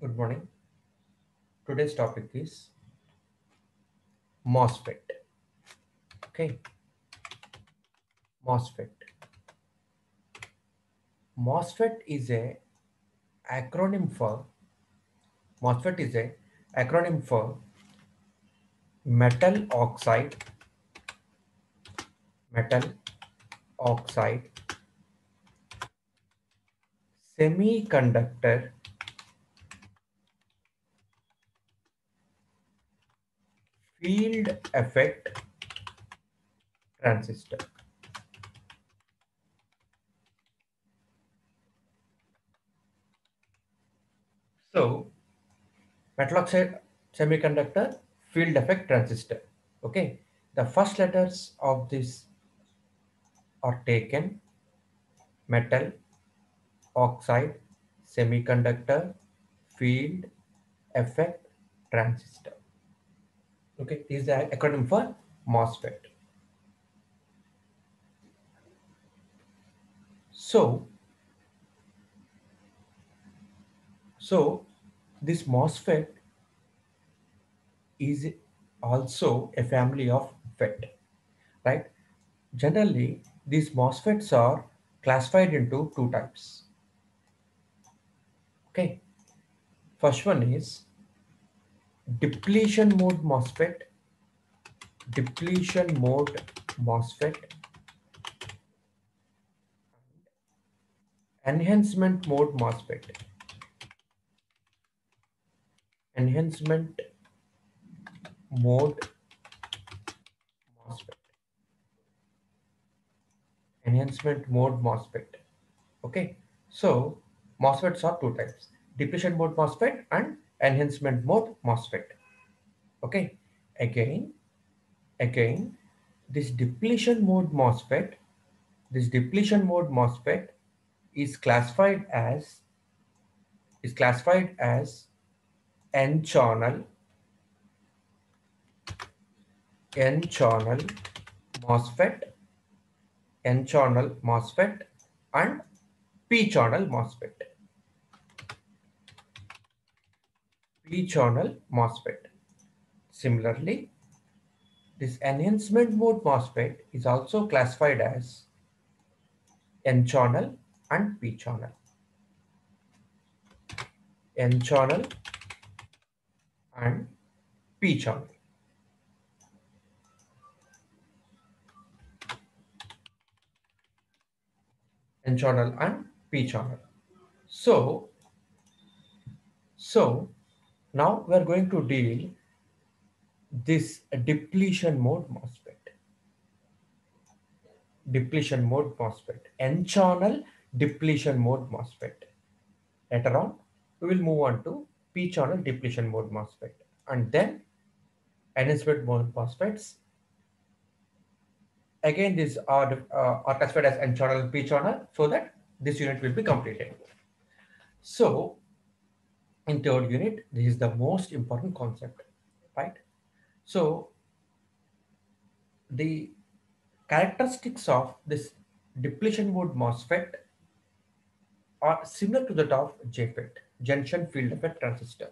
Good morning. Today's topic is MOSFET. Okay. MOSFET. MOSFET is a acronym for MOSFET is a acronym for metal oxide metal oxide semiconductor field effect transistor. So, metal oxide semiconductor field effect transistor. Okay, the first letters of this are taken metal oxide semiconductor field effect transistor. Okay, this is the acronym for MOSFET. So, so this MOSFET is also a family of FET, right? Generally, these MOSFETs are classified into two types. Okay, first one is depletion mode MOSFET, depletion mode MOSFET, enhancement mode MOSFET, enhancement mode MOSFET, enhancement mode MOSFET. Okay, so MOSFETs are two types, depletion mode MOSFET and enhancement mode MOSFET. Okay, again, again, this depletion mode MOSFET, this depletion mode MOSFET is classified as is classified as N channel N channel MOSFET, N channel MOSFET and P channel MOSFET. P channel MOSFET. Similarly, this enhancement mode MOSFET is also classified as N channel and P channel. N channel and P channel. N channel and P channel. So, so now we are going to deal this depletion mode MOSFET. Depletion mode MOSFET. N channel depletion mode MOSFET. Later on, we will move on to P channel depletion mode MOSFET and then enhancement mode MOSFETs. Again, these are, uh, are classified as N channel P channel so that this unit will be completed. So, in third unit, this is the most important concept, right? So, the characteristics of this depletion mode MOSFET are similar to that of JFET, junction field effect transistor.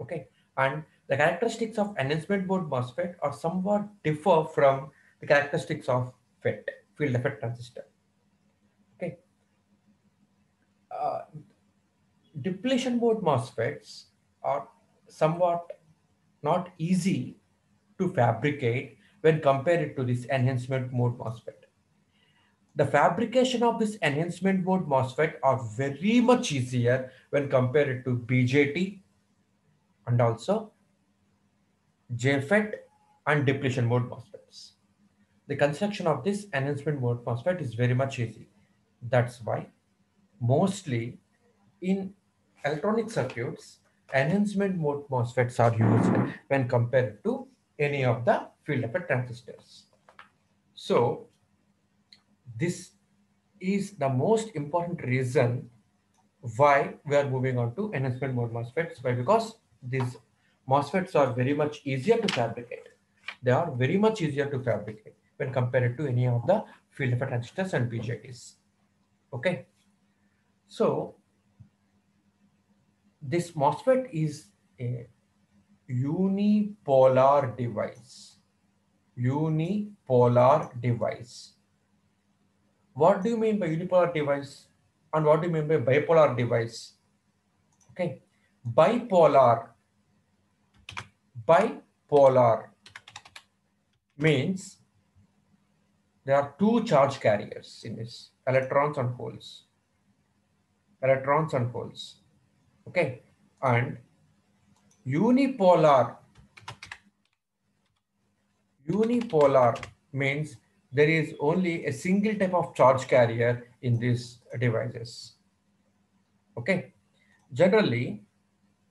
Okay, and the characteristics of enhancement mode MOSFET are somewhat differ from the characteristics of FET, field effect transistor. Okay. Uh, depletion mode MOSFETs are somewhat not easy to fabricate when compared to this enhancement mode MOSFET. The fabrication of this enhancement mode MOSFET are very much easier when compared to BJT and also JFET and depletion mode MOSFETs. The construction of this enhancement mode MOSFET is very much easy. That's why mostly in electronic circuits, enhancement mode MOSFETs are used when compared to any of the field effect transistors. So this is the most important reason why we are moving on to enhancement mode MOSFETs. Why? Because these MOSFETs are very much easier to fabricate. They are very much easier to fabricate when compared to any of the field effect transistors and BJTs. Okay. So this MOSFET is a unipolar device. Unipolar device. What do you mean by unipolar device? And what do you mean by bipolar device? Okay. Bipolar. Bipolar means there are two charge carriers in this electrons and holes. Electrons and holes. Okay. And unipolar unipolar means there is only a single type of charge carrier in these devices. Okay. Generally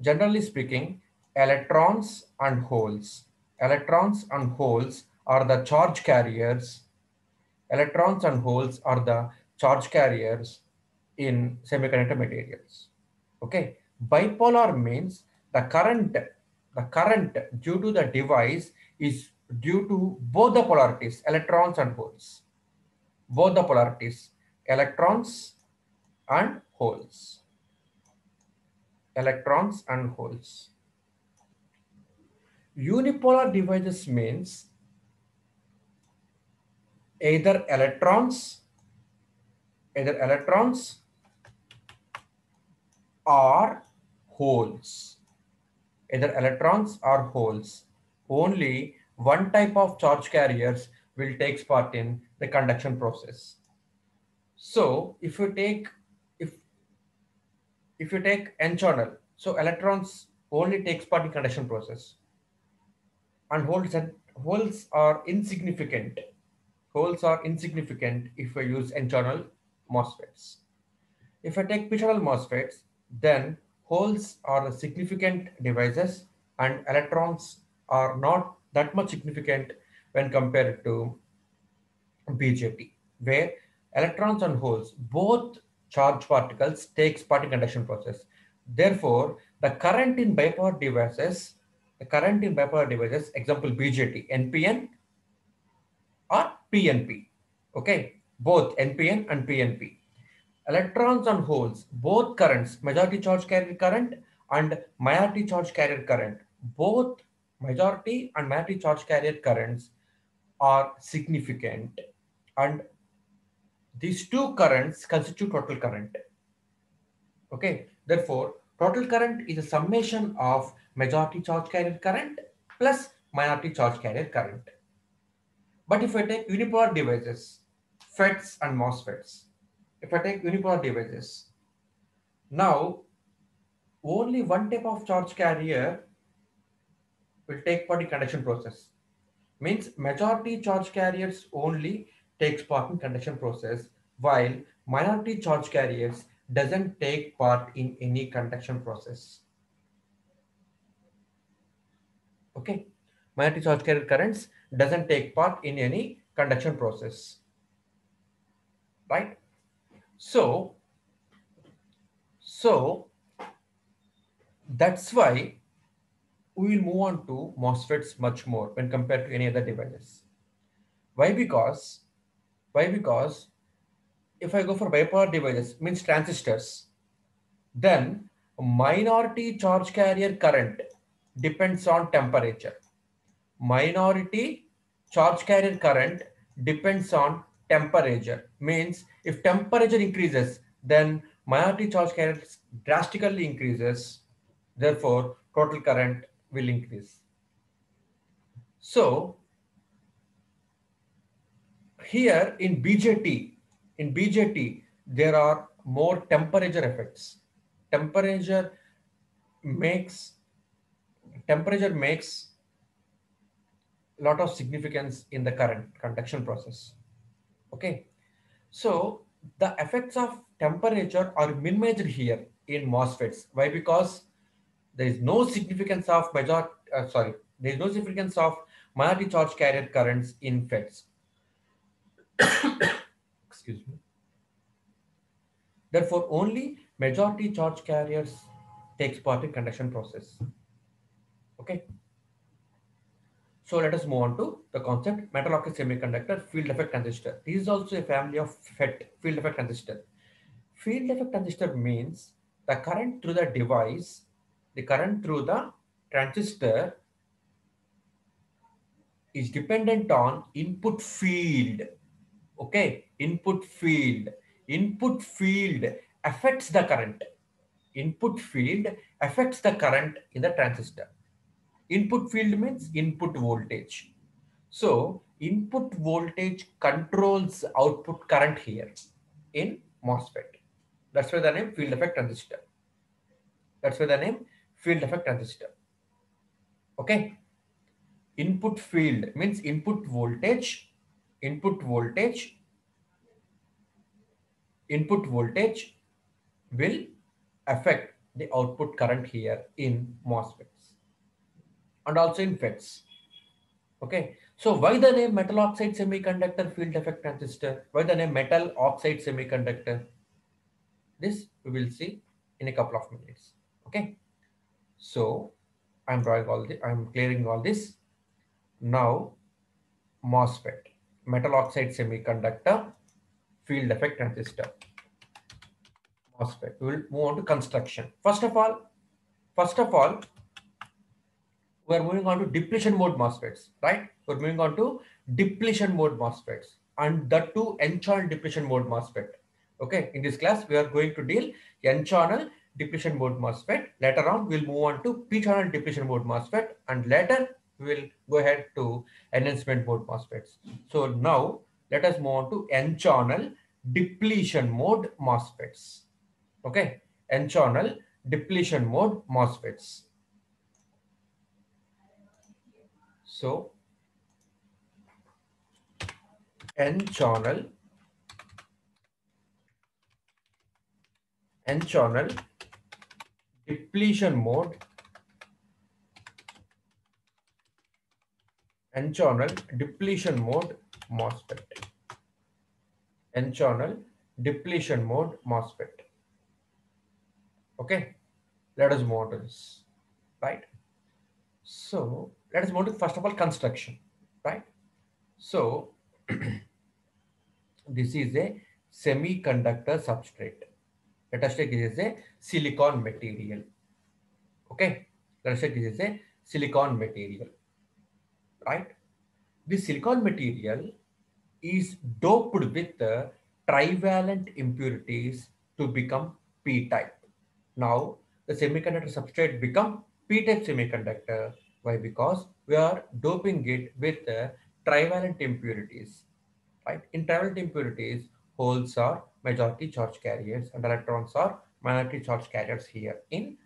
generally speaking electrons and holes electrons and holes are the charge carriers. Electrons and holes are the charge carriers in semiconductor materials. Okay bipolar means the current the current due to the device is due to both the polarities electrons and holes. Both the polarities electrons and holes. Electrons and holes. Unipolar devices means either electrons either electrons or holes either electrons or holes. Only one type of charge carriers will take part in the conduction process. So if you take if if you take n channel, so electrons only takes part in conduction process, and holes and holes are insignificant. Holes are insignificant if we use n channel MOSFETs. If I take p channel MOSFETs, then holes are significant devices and electrons are not that much significant when compared to BJT, where electrons and holes, both charged particles takes part in conduction process. Therefore, the current in bipolar devices, the current in bipolar devices, example BJT, NPN or PNP, okay, both NPN and PNP electrons and holes, both currents, majority charge carrier current and minority charge carrier current, both majority and minority charge carrier currents are significant and these two currents constitute total current. Okay, therefore, total current is a summation of majority charge carrier current plus minority charge carrier current. But if I take unipolar devices, FETs and MOSFETs, if I take unipolar devices, now only one type of charge carrier will take part in conduction process. Means majority charge carriers only takes part in conduction process while minority charge carriers doesn't take part in any conduction process. Okay. Minority charge carrier currents doesn't take part in any conduction process. Right? So, so that's why we will move on to MOSFETs much more when compared to any other devices. Why? Because, why? Because if I go for bipolar devices, means transistors, then minority charge carrier current depends on temperature. Minority charge carrier current depends on temperature. Means if temperature increases, then minority charge carrier drastically increases. Therefore, total current will increase. So here in BJT, in BJT, there are more temperature effects. Temperature makes temperature makes a lot of significance in the current conduction process. Okay, so the effects of temperature are minimized here in MOSFETs. Why? Because there is no significance of major, uh, sorry, there is no significance of minority charge carrier currents in FETs. Excuse me. Therefore, only majority charge carriers takes part in conduction process. Okay. So let us move on to the concept metal oxide semiconductor field effect transistor. This is also a family of FET field effect transistor. Field effect transistor means the current through the device, the current through the transistor is dependent on input field. Okay, input field. Input field affects the current. Input field affects the current in the transistor. Input field means input voltage. So input voltage controls output current here in MOSFET. That's why the name field effect transistor. That's why the name field effect transistor. Okay. Input field means input voltage, input voltage, input voltage will affect the output current here in MOSFETs and also in FETs. Okay. So why the name metal oxide semiconductor field effect transistor? Why the name metal oxide semiconductor? This we will see in a couple of minutes. Okay. So I'm drawing all this, I'm clearing all this. Now MOSFET, metal oxide semiconductor field effect transistor. MOSFET. We will move on to construction. First of all, first of all, we are moving on to depletion mode MOSFETs, right? We're moving on to depletion mode MOSFETs and the two N-channel depletion mode MOSFET. Okay, in this class, we are going to deal N-channel depletion mode MOSFET. Later on, we'll move on to P-channel depletion mode MOSFET and later we will go ahead to enhancement mode MOSFETs. So now let us move on to N-channel depletion mode MOSFETs. Okay, N-channel depletion mode MOSFETs. So N-channel N-channel depletion mode N-channel depletion mode MOSFET. N-channel depletion mode MOSFET. Okay? Let us move on to this. Right? So let us move to first of all construction right? So this is a semiconductor substrate. Let us take this a silicon material okay? Let us take this a silicon material right? This silicon material is doped with the trivalent impurities to become p-type. Now the semiconductor substrate become p-type semiconductor why? Because we are doping it with uh, trivalent impurities right? In trivalent impurities holes are majority charge carriers and electrons are minority charge carriers here in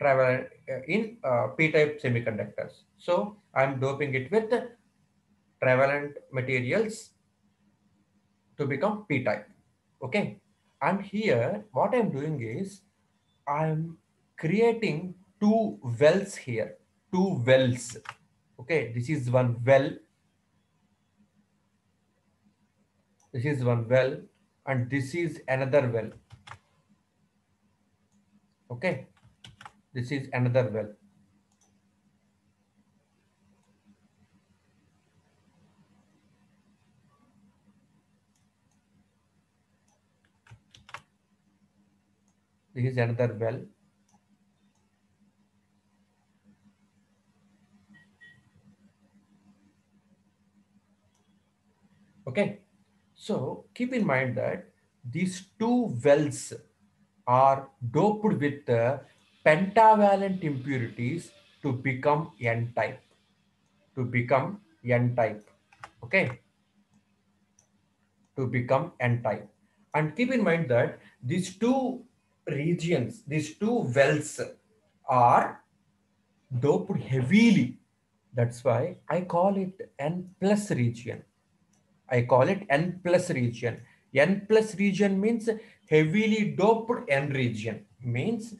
trivalent uh, in uh, p-type semiconductors. So i'm doping it with trivalent materials to become p-type okay? And here what i'm doing is i'm creating two wells here two wells. Okay this is one well. This is one well and this is another well. Okay this is another well. This is another well okay. So keep in mind that these two wells are doped with uh, pentavalent impurities to become n-type. To become n-type. Okay. To become n-type. And keep in mind that these two regions these two wells are doped heavily. That's why i call it n plus region I call it N plus region. N plus region means heavily doped N region. Means,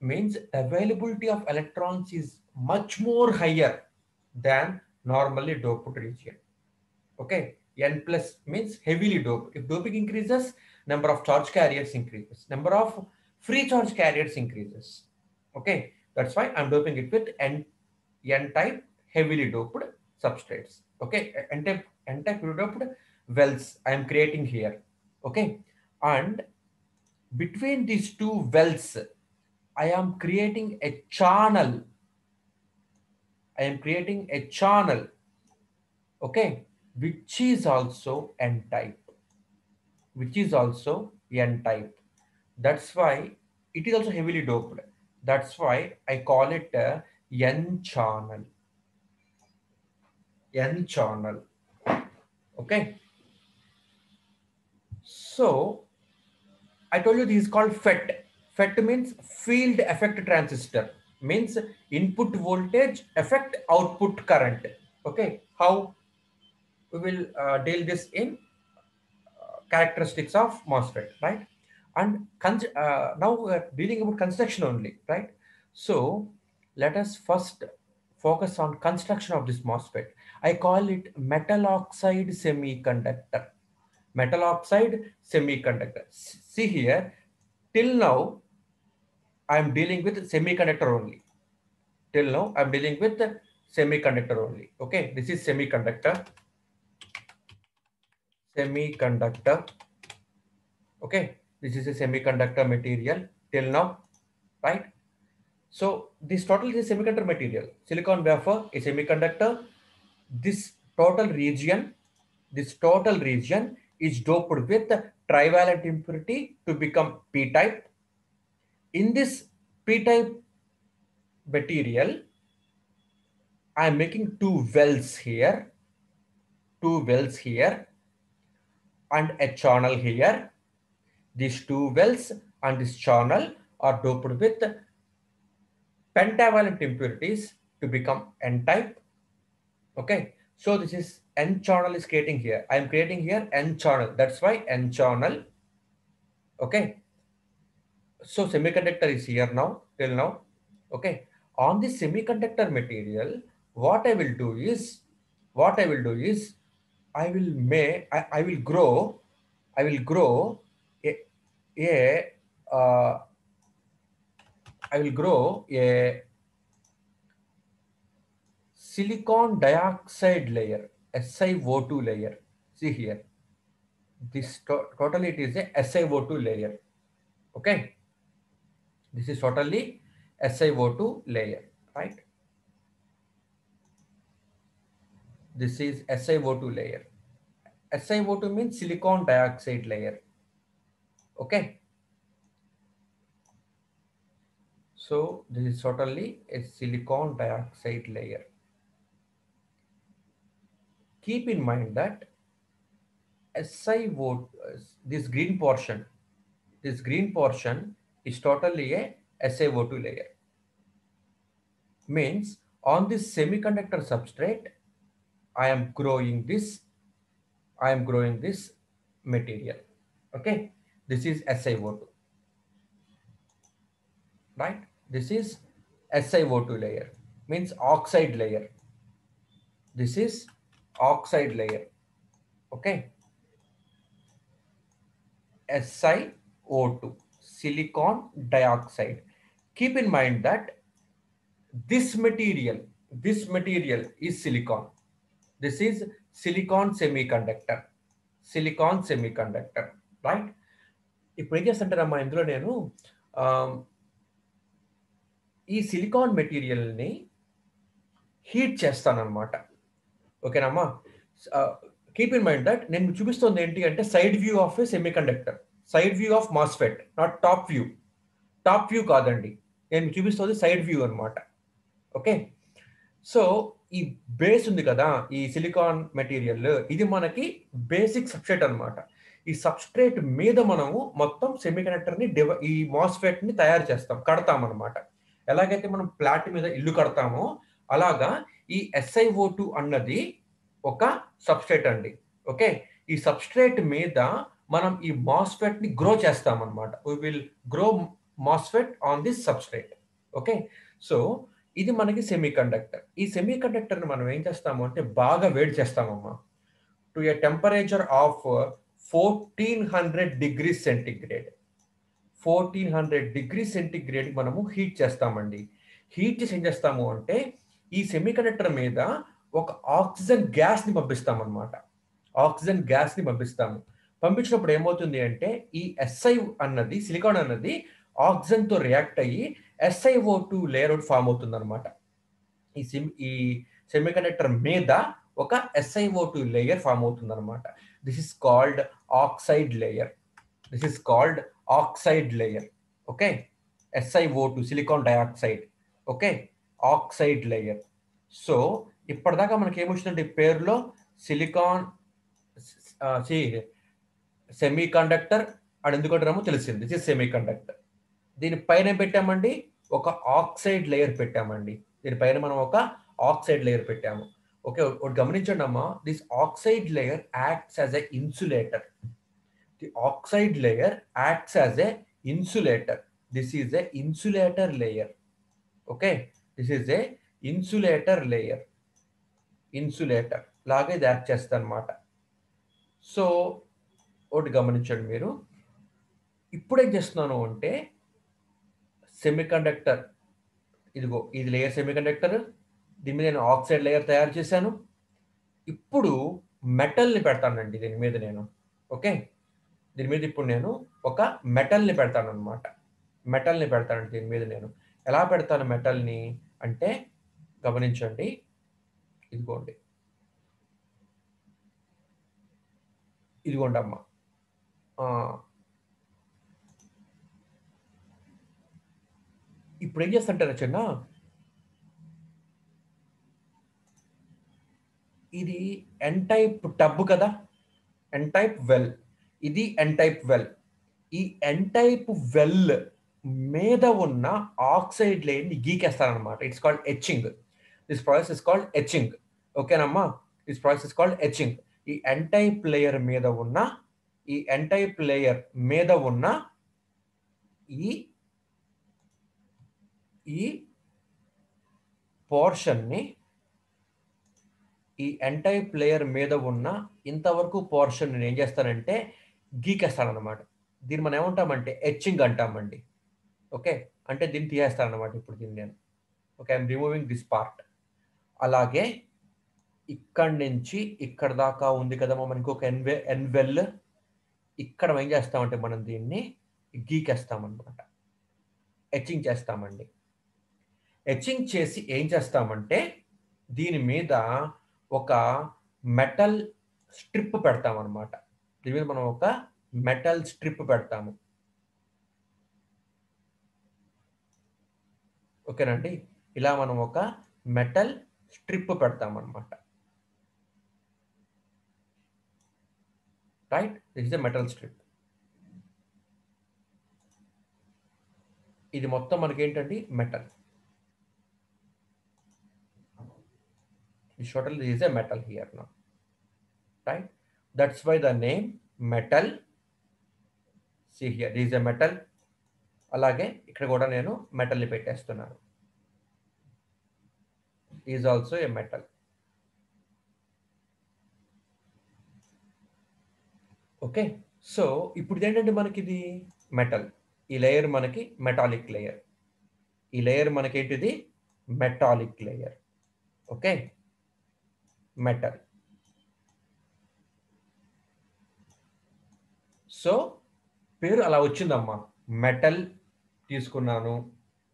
means availability of electrons is much more higher than normally doped region. Okay. N plus means heavily doped. If doping increases, number of charge carriers increases. Number of free charge carriers increases. Okay. That's why I'm doping it with N, N type heavily doped substrates. Okay. N type doped wells I am creating here. Okay. And between these two wells, I am creating a channel. I am creating a channel, okay, which is also N type, which is also N type. That's why it is also heavily doped. That's why I call it a N channel. N channel. Okay. So I told you this is called FET. FET means field effect transistor. Means input voltage affect output current. Okay. How we will uh, deal this in uh, characteristics of MOSFET, right? And uh, now we are dealing about construction only, right? So let us first focus on construction of this MOSFET. I call it metal oxide semiconductor. Metal oxide semiconductor. See here, till now, I'm dealing with semiconductor only. Till now, I'm dealing with semiconductor only. Okay, this is semiconductor. Semiconductor. Okay, this is a semiconductor material till now, right? So this total is a semiconductor material. Silicon wafer, a semiconductor. This total region, this total region is doped with trivalent impurity to become p-type. In this p-type material, I am making two wells here, two wells here, and a channel here. These two wells and this channel are doped with pentavalent impurities to become n-type. Okay, so this is n channel is creating here. I am creating here n channel. That's why n channel. Okay. So semiconductor is here now till now. Okay. On the semiconductor material, what I will do is, what I will do is, I will make, I, I will grow, I will grow a, a uh, I will grow a silicon dioxide layer, SiO2 layer. See here. This to totally it is a SiO2 layer. Okay. This is totally SiO2 layer, right? This is SiO2 layer. SiO2 means silicon dioxide layer. Okay. So this is totally a silicon dioxide layer. Keep in mind that SiO2, uh, this green portion, this green portion is totally a SiO2 layer. Means on this semiconductor substrate, I am growing this, I am growing this material. Okay, this is SiO2, right? This is SiO2 layer, means oxide layer. This is oxide layer. Okay? S I O two silicon dioxide keep in mind that this material this material is silicon this is silicon semiconductor silicon semiconductor right ఇప్పుడు ఏం చేస్తుంటారమ్మా ఇందులో నేను ఈ silicon మెటీరియల్ని heat చేస్తానమాట ఓకేనమ్మా? Keep in mind that నేను చూపిస్తుంది ఏంటి అంటే side view of a semiconductor side view of MOSFET not top view top view కాదండి. నేను చూపిస్తుంది సైడ్ వ్యూ అనమాట ఓకే? సో ఈ బేస్ ఉంది కదా ఈ సిలికాన్ మెటీరియల్ ఇది మనకి బేసిక్ సబ్స్ట్రేట్ అనమాట ఈ సబ్స్ట్రేట్ మీద మనము మొత్తం సెమీ కండక్టర్ని డివ ఈ మాస్ఫెట్ని తయారు చేస్తాం కడతాం అనమాట ఎలాగైతే మనం ప్లాట్ మీద ఇల్లు కడతామో అలాగా ఈ ఎస్ఐఓ టూ అన్నది ఒక సబ్స్ట్రేట్ అండి. ఓకే? ఈ సబ్స్ట్రేట్ మీద మనం ఈ మాస్ఫెట్ని గ్రో చేస్తామన్నమాట. We we will grow MOSFET on this substrate okay? So ఇది మనకి సెమీ కండక్టర్ ఈ సెమీ కండక్టర్ని మనం ఏం చేస్తాము అంటే బాగా వేడి చేస్తామమ్మా. To a temperature of fourteen hundred degree centigrade fourteen hundred degree centigrade మనము హీట్ చేస్తామండి. హీట్ చేసి ఏం చేస్తాము అంటే ఈ సెమీకండక్టర్ మీద ఒక ఆక్సిజన్ గ్యాస్ని పంపిస్తామన్నమాట. ఆక్సిజన్ గ్యాస్ని పంపిస్తాము. పంపించినప్పుడు ఏమవుతుంది అంటే ఈ ఎస్ఐ అన్నది సిలికాన్ అన్నది ఆక్సిజన్తో రియాక్ట్ అయ్యి S I O two layer ఒకటి ఫామ్ అవుతుంది అనమాట ఈ సిమ్ ఈ సెమీకండక్టర్ మీద ఒక ఎస్ఐఓ టూ లేయర్ ఫామ్ అవుతుంది అనమాట this is called oxide layer this is called oxide layer okay S I O two silicon dioxide okay oxide layer. So ఇప్పటిదాకా మనకి ఏమొచ్చిందంటే పేరులో సిలికాన్ సెమీ కండక్టర్ అని ఎందుకంటామో తెలిసింది. దిస్ ఇస్ సెమీ కండక్టర్ దీనిపైన పెట్టామండి? ఒక ఆక్సైడ్ లేయర్ పెట్టామండి. దీనిపైన మనం ఒక ఆక్సైడ్ లేయర్ పెట్టాము. ఓకే ఒకటి గమనించండి అమ్మా. This oxide layer acts as a insulator. The oxide layer acts as a insulator. This is a insulator layer. Okay this is a insulator layer insulator లాగా ఇది యాక్ట్ చేస్తుంది అనమాట సో ఒకటి గమనించండి మీరు. ఇప్పుడు ఏం చేస్తున్నాను అంటే సెమీ కండక్టర్ ఇదిగో ఇది లేయర్ సెమీ కండక్టర్ దీని మీద నేను ఆక్సైడ్ లేయర్ తయారు చేశాను. ఇప్పుడు మెటల్ని పెడతానండి దీని మీద నేను. ఓకే దీని మీద ఇప్పుడు నేను ఒక మెటల్ని పెడతాను అనమాట మెటల్ని పెడతానండి దీని మీద నేను. ఎలా పెడతాను మెటల్ని అంటే గమనించండి. ఇదిగోండి. ఇదిగోండి అమ్మ ఇప్పుడు ఏం చేస్తుంటారు చిన్న? ఇది ఎన్ టైప్ టబ్ కదా? N type well. ఇది ఎన్ టైప్ వెల్. ఈ ఎన్ టైప్ వెల్ మీద ఉన్న ఆక్సైడ్ లేని గీకేస్తారనమాట it's called etching this process is called etching ఓకేనమ్మా? This process is called etching ఈ ఎంటైప్ లేయర్ మీద ఉన్న ఈ ఎంటైప్ లేయర్ మీద ఉన్న ఈ ఈ పోర్షన్ని ఈ ఎంటైప్ లేయర్ మీద ఉన్న ఇంతవరకు పోర్షన్ నేను ఏం చేస్తానంటే గీకేస్తానమాట దీన్ని మనం ఏమంటామంటే ఎచ్చింగ్ అంటామండి. ఓకే? అంటే దీన్ని తీసేస్తానమాట ఇప్పుడు దీన్ని నేను okay? I'm removing this part. అలాగే ఇక్కడ నుంచి ఇక్కడ దాకా ఉంది కదమ్మా మనకి ఒక ఎన్వె ఎన్వెల్. ఇక్కడ ఏం చేస్తామంటే మనం దీన్ని గీకేస్తామన్నమాట. ఎచింగ్ చేస్తామండి. ఎచింగ్ చేసి ఏం చేస్తామంటే దీని మీద ఒక మెటల్ స్ట్రిప్ పెడతామన్నమాట. దీని మీద మనం ఒక మెటల్ స్ట్రిప్ పెడతాము. ఓకేనండి? ఇలా మనం ఒక మెటల్ స్ట్రిప్ పెడతాం అనమాట right is the metal strip. ఇది మొత్తం మనకి మనకేంటండి? మెటల్. షోటల్ ఈజ్ ఎ మెటల్ హియర్ నా right that's why the name metal see here is a metal అలాగే ఇక్కడ కూడా నేను మెటల్ని పెట్టేస్తున్నాను. Is also a metal okay so ఇప్పుడు ఏంటంటే మనకి ఇది మెటల్ ఈ లేయర్ మనకి మెటాలిక్ లేయర్ ఈ layer మనకేంటిది? Metallic layer okay metal so పేరు అలా వచ్చిందమ్మా. మెటల్ తీసుకున్నాను.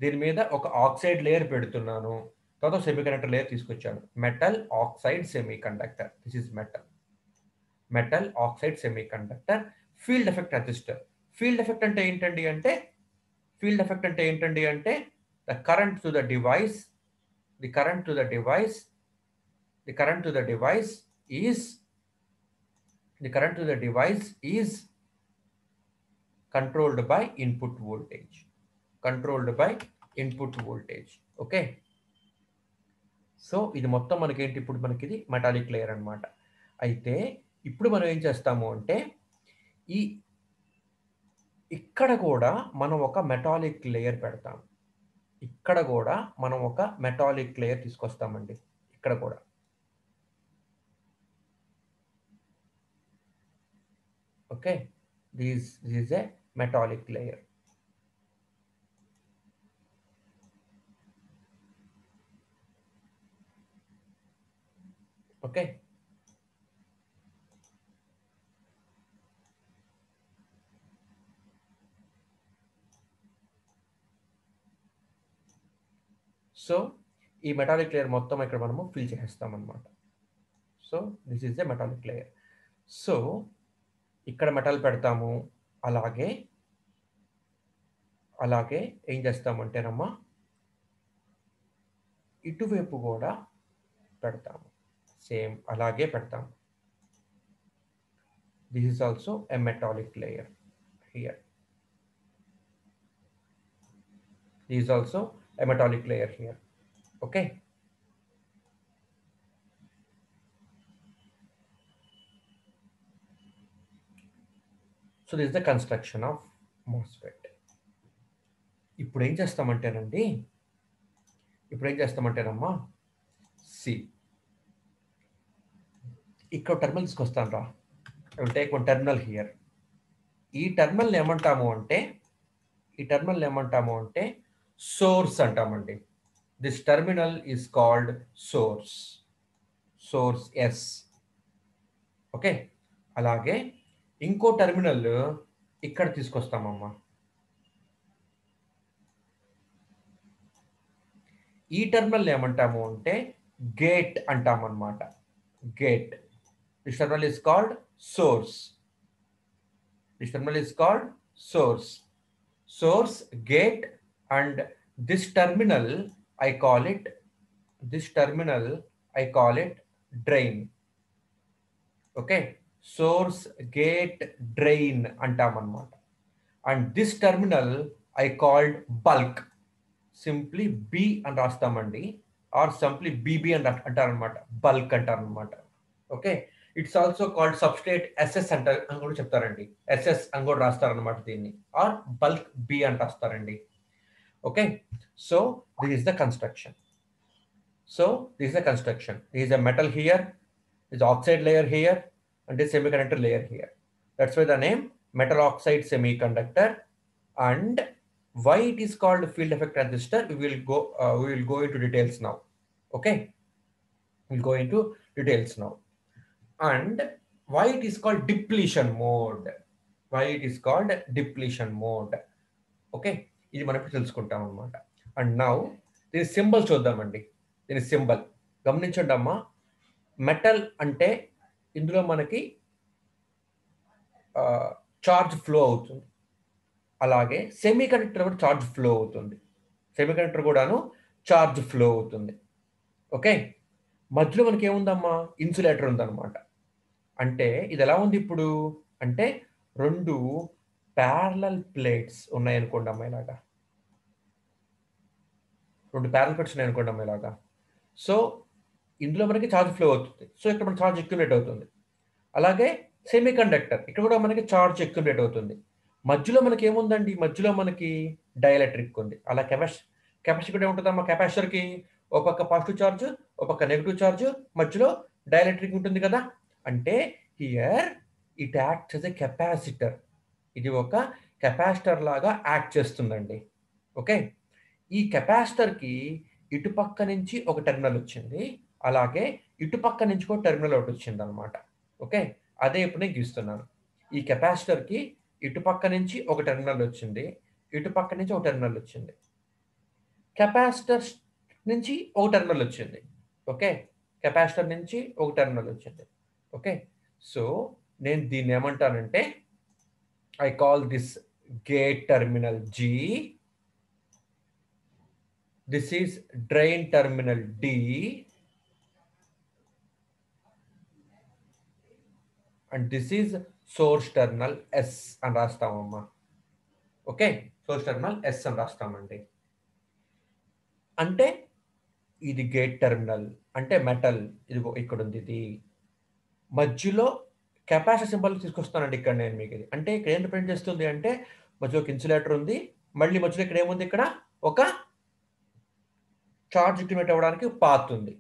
దీని మీద ఒక ఆక్సైడ్ లేయర్ పెడుతున్నాను. తర్వాత సెమీ కండక్టర్ లేయర్ తీసుకొచ్చాను. Metal oxide semiconductor this is metal metal oxide semiconductor field effect resistor field effect అంటే ఏంటండి అంటే ఫీల్డ్ ఎఫెక్ట్ అంటే ఏంటండి అంటే the current to the device the current to the device the current to the device is the current to the device is controlled by input voltage controlled by input voltage okay so ఇది మొత్తం మనకి ఏంటి ఇప్పుడు మనకి ఇది metallic layer అనమాట అయితే ఇప్పుడు మనం ఏం చేస్తాము అంటే ఈ ఇక్కడ కూడా మనం ఒక మెటాలిక్ లేయర్ పెడతాం. ఇక్కడ కూడా మనం ఒక మెటాలిక్ లేయర్ తీసుకొస్తామండి. ఇక్కడ కూడా. Okay these this a metallic layer ok so ఈ మెటాలిక్ లేయర్ మొత్తం ఇక్కడ మనము ఫిల్ చేసేస్తాం అనమాట so this is the metallic layer so ఇక్కడ మెటల్ పెడతాము. అలాగే అలాగే ఏం చేస్తామంటేనమ్మా ఇటువైపు కూడా పెడతాము. సేమ్ అలాగే పెడతాం. This is also a metallic layer here this is also a metallic layer here okay so this the construction of MOSFET ఇప్పుడు ఏం చేస్తామంటేనండి? ఇప్పుడు ఏం చేస్తామంటేనమ్మా? సి ఇక్కడ టెర్మినల్ తీసుకొస్తాను రా. టేక్ వన్ టెర్మినల్ హియర్ ఈ టెర్మినల్ ఏమంటాము అంటే ఈ టెర్మినల్ ఏమంటాము అంటే సోర్స్ అంటామండి. This terminal is called source source S okay అలాగే ఇంకో టెర్మినల్ ఇక్కడ తీసుకొస్తామమ్మా. ఈ టెర్మినల్ ఏమంటాము అంటే gate అంటామన్నమాట. Gate Which terminal is called source. Which terminal is called source. Source gate and this terminal, I call it, this terminal, I call it drain. Okay. Source gate drain antamanmata. And this terminal I called bulk. Simply B and Rastamandi or simply BB and antaranmata. Bulk antaranmata. Okay. it's also called substrate SS అంట అని కూడా చెప్తారండి SS అని కూడా రాస్తారనమాట దీన్ని are bulk B అని రాస్తారండి okay so this is the construction so this is the construction this a metal here is oxide layer here and this semiconductor layer here that's why the name metal oxide semiconductor and why it is called field effect transistor we will go uh, we will go into details now okay we'll go into details now And why it is called depletion mode? Why it is called depletion mode? Okay ఇది మనం ఇప్పుడు తెలుసుకుంటాం అనమాట and now దీని symbol చూద్దామండి. దీని symbol. గమనించండి అమ్మా మెటల్ అంటే ఇందులో మనకి చార్జ్ ఫ్లో అవుతుంది. అలాగే సెమీ కండక్టర్ కూడా చార్జ్ ఫ్లో అవుతుంది. సెమీ కండక్టర్ కూడాను చార్జ్ ఫ్లో అవుతుంది. ఓకే మధ్యలో మనకి ఏముందమ్మా ఇన్సులేటర్ ఉందన్నమాట. అంటే ఇది ఎలా ఉంది ఇప్పుడు? అంటే రెండు ప్యారలల్ ప్లేట్స్ ఉన్నాయి అనుకోండి ఇలాగా రెండు ప్యారల్ ప్లేట్స్ ఉన్నాయి అనుకోండి అమ్మ ఇలాగా సో ఇందులో మనకి ఛార్జ్ ఫ్లో అవుతుంది. సో ఇక్కడ మన ఛార్జ్ అక్యుములేట్ అవుతుంది. అలాగే సెమీ కండక్టర్ ఇక్కడ కూడా మనకి ఛార్జ్ అక్యుములేట్ అవుతుంది. మధ్యలో మనకి ఏముందండి? మధ్యలో మనకి డైఎలక్ట్రిక్ ఉంది. అలా కెపాసి కెపాసిటీ ఉంటుందమ్మా కెపాసిటర్కి ఒక పక్క పాజిటివ్ ఛార్జ్ ఒక పక్క నెగిటివ్ ఛార్జ్ మధ్యలో డైఎలక్ట్రిక్ ఉంటుంది కదా? అంటే here it act as a capacitor ఇది ఒక కెపాసిటర్ లాగా యాక్ట్ చేస్తుందండి. ఓకే? ఈ కెపాసిటర్కి ఇటుపక్క నుంచి ఒక టెర్మినల్ వచ్చింది. అలాగే ఇటుపక్క నుంచి కూడా టెర్మినల్ ఒకటి వచ్చింది అనమాట ఓకే? అదే ఇప్పుడు నేను గీస్తున్నాను. ఈ కెపాసిటర్కి ఇటుపక్క నుంచి ఒక టెర్మినల్ వచ్చింది. ఇటుపక్క నుంచి ఒక టెర్మినల్ వచ్చింది. కెపాసిటర్ నుంచి ఒక టెర్మినల్ వచ్చింది. ఓకే? కెపాసిటర్ నుంచి ఒక టెర్మినల్ వచ్చింది. ఓకే? సో నేను దీన్ని ఏమంటానంటే I call this gate terminal G this is drain terminal D and this is source terminal S అని రాస్తామమ్మా. ఓకే? సోర్స్ టెర్మినల్ ఎస్ అని రాస్తామండి. అంటే ఇది గేట్ టెర్మినల్ అంటే మెటల్ ఇదిగో ఇక్కడ ఉంది ఇది. మధ్యలో కెపాసిటీ సింబల్ తీసుకొస్తానండి ఇక్కడ నేను మీకు ఇది. అంటే ఇక్కడ ఏం రిప్రజెంట్ చేస్తుంది అంటే మధ్యలో ఒక ఇన్సులేటర్ ఉంది మళ్ళీ మధ్యలో ఇక్కడ ఏముంది? ఇక్కడ ఒక చార్జ్ అక్యుమిలేట్ అవ్వడానికి పాత్ ఉంది.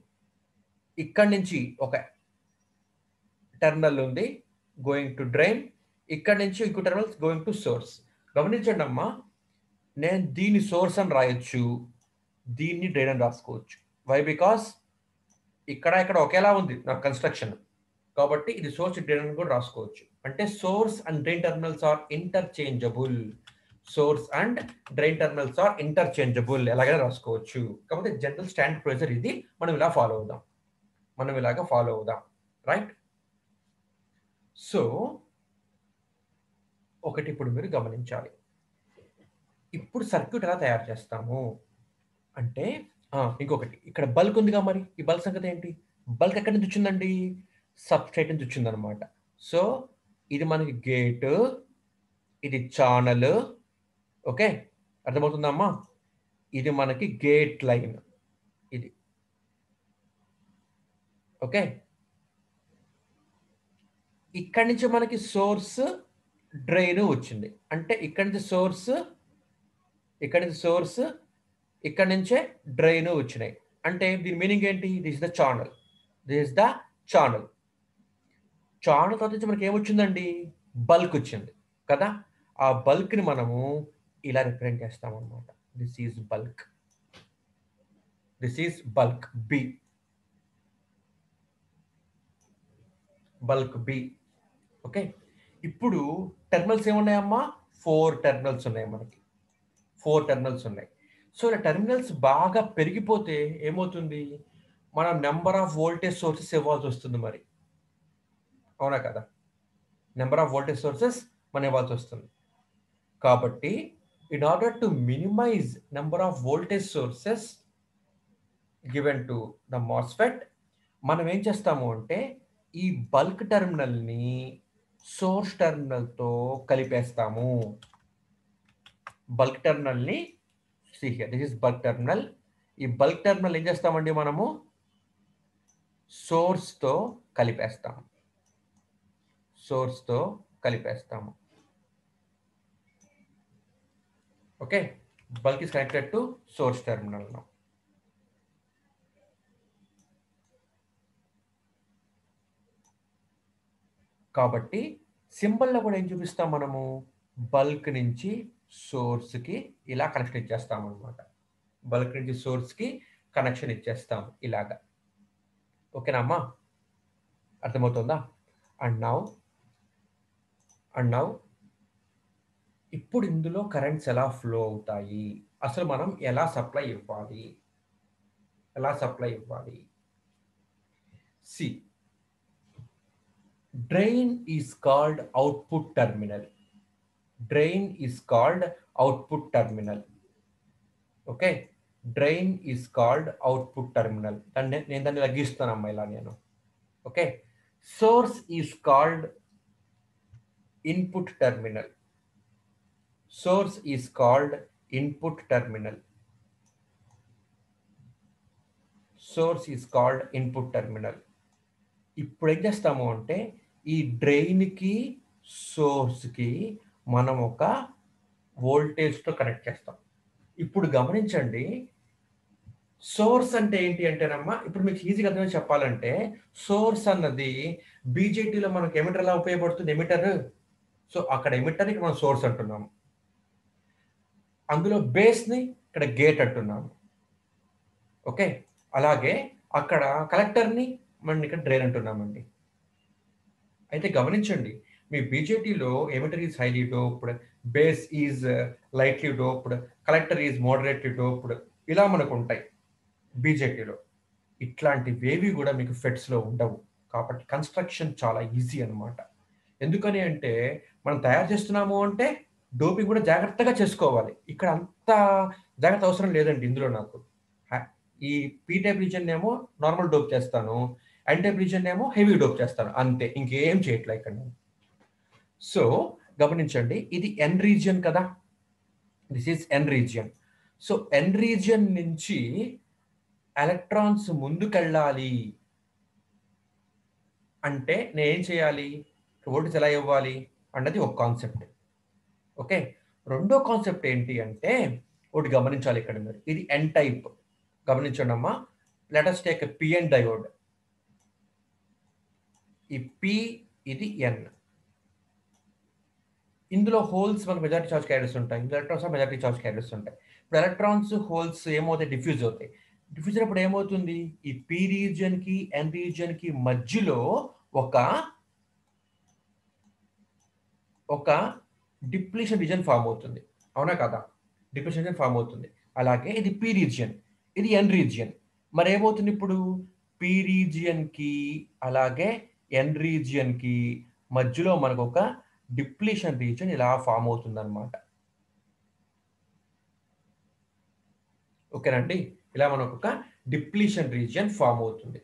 ఇక్కడ నుంచి ఒక టెర్మినల్ ఉంది గోయింగ్ టు డ్రైన్ ఇక్కడ నుంచి ఇంకో టెర్మినల్ గోయింగ్ టు సోర్స్ గమనించండి అమ్మా నేను దీన్ని సోర్స్ అని రాయొచ్చు దీన్ని డ్రైన్ అని రాసుకోవచ్చు. వై బికాస్ ఇక్కడ ఇక్కడ ఒకేలా ఉంది నా కన్స్ట్రక్షన్ కాబట్టి ఇది సోర్స్ డ్రైన్ అని కూడా రాసుకోవచ్చు. అంటే source and drain terminals are interchangeable source and drain terminals are interchangeable ఎలాగైనా రాసుకోవచ్చు. కాకపోతే జనరల్ స్టాండ్ ప్రొసీజర్ ఇది. మనం ఇలా ఫాలో అవుదాం. మనం ఇలాగ ఫాలో అవుదాం. రైట్ సో ఒకటి ఇప్పుడు మీరు గమనించాలి. ఇప్పుడు సర్క్యూట్ ఎలా తయారు చేస్తాము? అంటే ఇంకొకటి. ఇక్కడ బల్క్ ఉందిగా మరి. ఈ బల్క్ సంగతి ఏంటి? బల్క్ ఎక్కడి నుంచి వచ్చిందండి? సబ్స్ట్రేట్ నుంచి వచ్చిందనమాట సో ఇది మనకి గేట్ ఇది ఛానల్ ఓకే? అర్థమవుతుందమ్మా ఇది మనకి గేట్ లైన్. ఇది. ఓకే? ఇక్కడి నుంచి మనకి సోర్స్ డ్రైన్ వచ్చింది. అంటే ఇక్కడి నుంచి సోర్స్ ఇక్కడి నుంచి సోర్స్ ఇక్కడి నుంచే డ్రైన్ వచ్చినాయి. అంటే దీని మీనింగ్ ఏంటి? This the channel this the channel చాలా తర్వాత నుంచి మనకి ఏమొచ్చిందండి? బల్క్ వచ్చింది కదా? ఆ బల్క్ని మనము ఇలా రిప్రజెంట్ చేస్తామన్నమాట. This is bulk this is bulk B bulk B okay ఇప్పుడు టెర్మినల్స్ ఏమున్నాయమ్మా? ఫోర్ టెర్మినల్స్ ఉన్నాయి మనకి. ఫోర్ టెర్మినల్స్ ఉన్నాయి. సో ఇలా టెర్మినల్స్ బాగా పెరిగిపోతే ఏమవుతుంది? మనం నెంబర్ ఆఫ్ వోల్టేజ్ సోర్సెస్ ఇవ్వాల్సి వస్తుంది మరి. అవునా కదా? నెంబర్ ఆఫ్ వోల్టేజ్ సోర్సెస్ మనం ఇవ్వాల్సి వస్తుంది. కాబట్టి in order to minimize number of voltage sources given to the MOSFET మనం ఏం చేస్తాము అంటే ఈ బల్క్ టెర్మినల్ని సోర్స్ టెర్మినల్తో కలిపేస్తాము. బల్క్ టెర్మినల్ని దిస్ ఇస్ బల్క్ టెర్మినల్ ఈ బల్క్ టెర్మినల్ ఏం చేస్తామండి మనము? సోర్స్తో కలిపేస్తాము. సోర్స్తో కలిపేస్తాము. Okay? Bulk is connected to source terminal now కాబట్టి సింబల్లో కూడా ఏం చూపిస్తాం మనము? బల్క్ నుంచి సోర్స్కి ఇలా కనెక్షన్ ఇచ్చేస్తాం అనమాట బల్క్ నుంచి సోర్స్కి కనెక్షన్ ఇచ్చేస్తాం ఇలాగా. ఓకేనా అమ్మా? అర్థమవుతుందా? అండ్ నౌ అండ్ నౌ ఇప్పుడు ఇందులో కరెంట్స్ ఎలా ఫ్లో అవుతాయి? అసలు మనం ఎలా సప్లై ఇవ్వాలి? ఎలా సప్లై ఇవ్వాలి? See drain is called output terminal drain is called output terminal okay drain is called output terminal దాన్ని నేను దాన్ని తగ్గిస్తానమ్మా ఇలా నేను. Okay source is called input terminal. Source is called input terminal. Source is called input terminal ఇప్పుడు ఏం చేస్తాము అంటే ఈ డ్రైన్కి సోర్స్కి మనం ఒక వోల్టేజ్తో కనెక్ట్ చేస్తాం ఇప్పుడు గమనించండి సోర్స్ అంటే ఏంటి అంటేనమ్మా ఇప్పుడు మీకు ఈజీగా అర్థమై చెప్పాలంటే సోర్స్ అన్నది బీజేటీలో మనకు ఎమిటర్ ఎలా ఉపయోగపడుతుంది ఎమిటర్ సో అక్కడ ఎమిటర్ని ఇక్కడ మనం సోర్స్ అంటున్నాము. అందులో బేస్ని ఇక్కడ గేట్ అంటున్నాము. ఓకే? అలాగే అక్కడ కలెక్టర్ని మనం ఇక్కడ డ్రైన్ అంటున్నామండి. అయితే గమనించండి మీ బీజేటీలో emitter is highly doped base is lightly doped collector is moderately doped ఇలా మనకు ఉంటాయి బీజేటీలో ఇట్లాంటివేవి కూడా మీకు ఫెట్స్లో ఉండవు. కాబట్టి కన్స్ట్రక్షన్ చాలా ఈజీ అనమాట ఎందుకని అంటే మనం తయారు చేస్తున్నాము అంటే డోపింగ్ కూడా జాగ్రత్తగా చేసుకోవాలి. ఇక్కడ అంత జాగ్రత్త అవసరం లేదండి ఇందులో నాకు. ఈ పీ టైప్ రీజన్ ఏమో నార్మల్ డోప్ చేస్తాను. ఎన్ టైప్ రీజన్ ఏమో హెవీ డోప్ చేస్తాను. అంతే ఇంకేం చేయట్లే ఇక్కడ నేను. సో గమనించండి ఇది ఎన్ రీజియన్ కదా. This is N region. So N region నుంచి ఎలక్ట్రాన్స్ ముందుకెళ్ళాలి. అంటే నేను ఏం చేయాలి? వోల్టేజ్ ఎలా ఇవ్వాలి అన్నది ఒక కాన్సెప్ట్ ఓకే రెండో కాన్సెప్ట్ ఏంటి అంటే ఒకటి గమనించాలి ఇక్కడ మీరు. ఇది ఎన్ టైప్ గమనించండి అమ్మా. Let us take P N diode ఈ పి ఇది ఎన్ ఇందులో హోల్స్ మనకు మెజారిటీ చార్జ్ క్యారియర్స్ ఉంటాయి. ఇందులో ఎలక్ట్రాన్స్ మెజారిటీ చార్జ్ క్యారియర్స్ ఉంటాయి. ఇప్పుడు ఎలక్ట్రాన్స్ హోల్స్ ఏమవుతాయి? డిఫ్యూజ్ అవుతాయి. డిఫ్యూజ్ అయినప్పుడు ఏమవుతుంది? ఈ పి రీజియన్కి ఎన్ రీజియన్కి మధ్యలో ఒక ఒక డిప్లిషన్ రీజన్ ఫామ్ అవుతుంది. అవునా కదా? డిప్లిషన్ రీజన్ ఫామ్ అవుతుంది. అలాగే ఇది పీ రీజియన్ ఇది ఎన్ రీజియన్ మరి ఏమవుతుంది ఇప్పుడు? పీ రీజియన్కి అలాగే ఎన్ రీజియన్కి మధ్యలో మనకు ఒక డిప్లిషన్ రీజియన్ ఇలా ఫామ్ అవుతుంది అనమాట ఓకేనండి ఇలా మనకు ఒక డిప్లీషన్ రీజియన్ ఫామ్ అవుతుంది.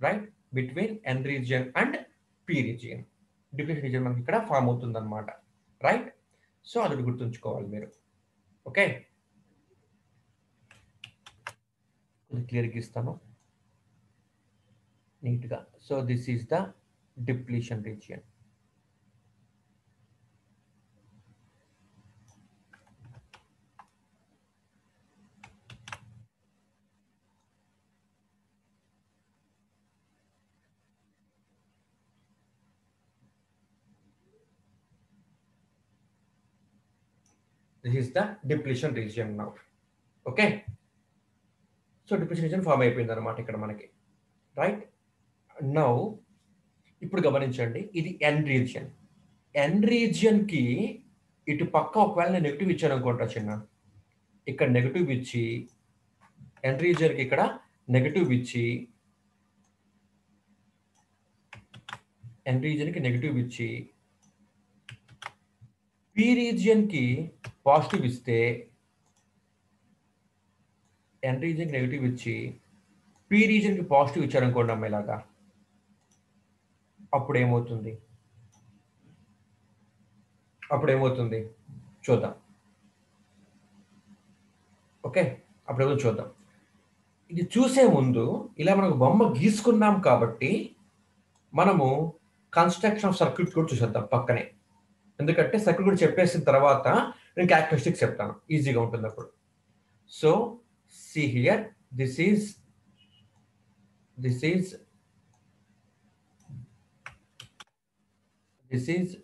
Right between N region and P region depletion region మనకి ఇక్కడ ఫామ్ అవుతుంది అనమాట రైట్ సో అది గుర్తుంచుకోవాలి మీరు. ఓకే క్లియర్గా ఇస్తాను. నీట్గా so this is the depletion region this is the depletion region now. Okay? So depletion region form అయిపోయింది అనమాట ఇక్కడ మనకి. రైట్ నౌ ఇప్పుడు గమనించండి. ఇది ఎన్ రీజియన్ ఎన్ రీజియన్కి ఇటు పక్క ఒకవేళ నేను నెగిటివ్ ఇచ్చాను అనుకుంటా చిన్న. ఇక్కడ నెగిటివ్ ఇచ్చి ఎన్ రీజియన్కి ఇక్కడ నెగిటివ్ ఇచ్చి ఎన్ రీజియన్కి నెగిటివ్ ఇచ్చి పి రీజియన్కి పాజిటివ్ ఇస్తే ఎన్ రీజియన్కి నెగిటివ్ ఇచ్చి పి రీజియన్కి పాజిటివ్ ఇచ్చారనుకోండి అమ్మ ఇలాగా అప్పుడు ఏమవుతుంది అప్పుడు ఏమవుతుంది చూద్దాం. ఓకే? అప్పుడు ఏమో చూద్దాం. ఇది చూసే ముందు ఇలా మనకు బొమ్మ గీసుకున్నాం కాబట్టి మనము కన్స్ట్రక్షన్ ఆఫ్ సర్క్యూట్ కూడా చూసేద్దాం పక్కనే. ఎందుకంటే సర్కిల్ కూడా చెప్పేసిన తర్వాత నేను క్యారెక్టరిస్టిక్స్ చెప్తాను. ఈజీగా ఉంటుంది అప్పుడు. So see here this is this is this is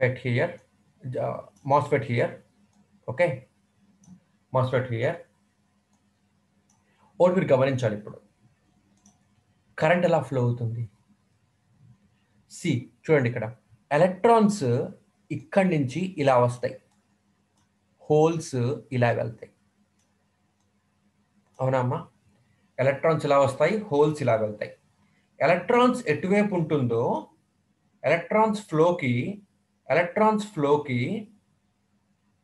FET here, uh, MOSFET here, okay, MOSFET here. ఒకటి మీరు గమనించాలి ఇప్పుడు. కరెంట్ ఎలా ఫ్లో అవుతుంది? సి చూడండి ఇక్కడ. ఎలక్ట్రాన్స్ ఇక్కడి నుంచి ఇలా వస్తాయి. హోల్స్ ఇలా వెళ్తాయి. అవునమ్మా ఎలక్ట్రాన్స్ ఇలా వస్తాయి హోల్స్ ఇలా వెళ్తాయి. ఎలక్ట్రాన్స్ ఎటువైపు ఉంటుందో ఎలక్ట్రాన్స్ ఫ్లోకి ఎలక్ట్రాన్స్ ఫ్లోకి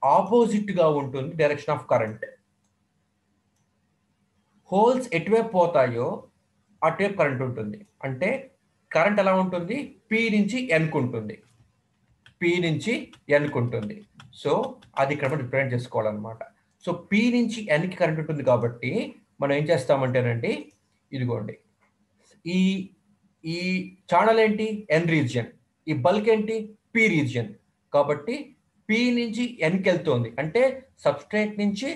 ఆపోజిట్గా ఉంటుంది డైరెక్షన్ ఆఫ్ కరెంట్. హోల్స్ ఎటువైపు పోతాయో అటువైపు కరెంట్ ఉంటుంది. అంటే కరెంట్ ఎలా ఉంటుంది? పి నుంచి ఎన్కుంటుంది పి నుంచి ఎన్కుంటుంది సో అది ఇక్కడ మనం రిప్రజెంట్ చేసుకోవాలన్నమాట. సో పి నుంచి ఎన్కి కరెంట్ ఉంటుంది కాబట్టి మనం ఏం చేస్తామంటేనండి ఇదిగోండి. ఈ ఈ ఛానల్ ఏంటి? N region. ఈ బల్క్ ఏంటి? P region. కాబట్టి పి నుంచి ఎన్కి వెళ్తుంది. అంటే సబ్స్ట్రేట్ నుంచి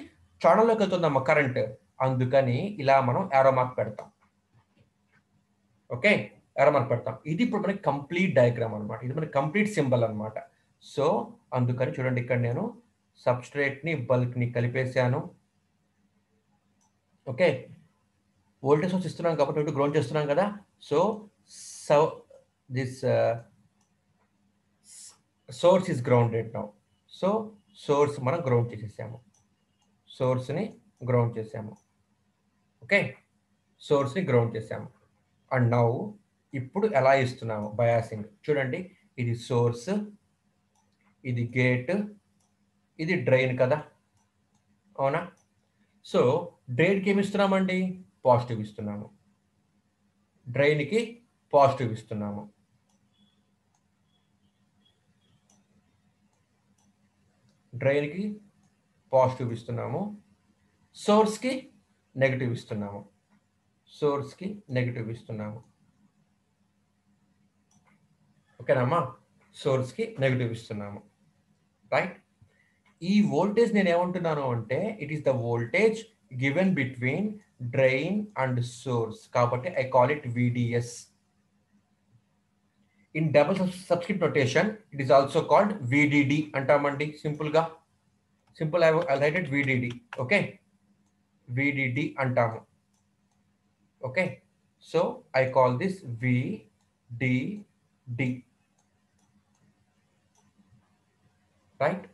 ఛానల్లోకి అమ్మ కరెంట్. అందుకని ఇలా మనం ఏరో మార్క్ పెడతాం. ఓకే ఎరోమార్క్ పెడతాం. ఇది ఇప్పుడు మనకి కంప్లీట్ డయాగ్రామ్ అనమాట ఇది మనకి కంప్లీట్ సింబల్ అనమాట సో అందుకని చూడండి ఇక్కడ నేను సబ్స్ట్రేట్ని బల్క్ని కలిపేశాను. ఓకే వోల్టేజ్ సోర్స్ ఇస్తున్నాం కాబట్టి ఇటు గ్రౌండ్ చేస్తున్నాం కదా. So so this source is grounded now so source మనం గ్రౌండ్ చేసేసాము. సోర్స్ని గ్రౌండ్ చేసాము. ఓకే? సోర్స్ని గ్రౌండ్ చేసాము అండ్ నౌ ఇప్పుడు ఎలా ఇస్తున్నాము? బయాసింగ్. చూడండి ఇది సోర్స్ ఇది గేట్ ఇది డ్రైన్ కదా? అవునా? సో డ్రైన్కి ఏమి ఇస్తున్నామండి? పాజిటివ్ ఇస్తున్నాము. డ్రైన్కి పాజిటివ్ ఇస్తున్నాము. డ్రైన్కి పాజిటివ్ ఇస్తున్నాము. సోర్స్కి నెగిటివ్ ఇస్తున్నాము. సోర్స్కి నెగిటివ్ ఇస్తున్నాము. ఓకేనమ్మా సోర్స్కి నెగిటివ్ ఇస్తున్నాము. రైట్? ఈ వోల్టేజ్ నేను ఏమంటున్నాను అంటే it is the voltage given between drain and source కాబట్టి I call it V D S in double subscript notation it is also called V D D అంటామండి. సింపుల్గా simple I write it V D D okay V D D అంటాము. Okay so I call this V D D right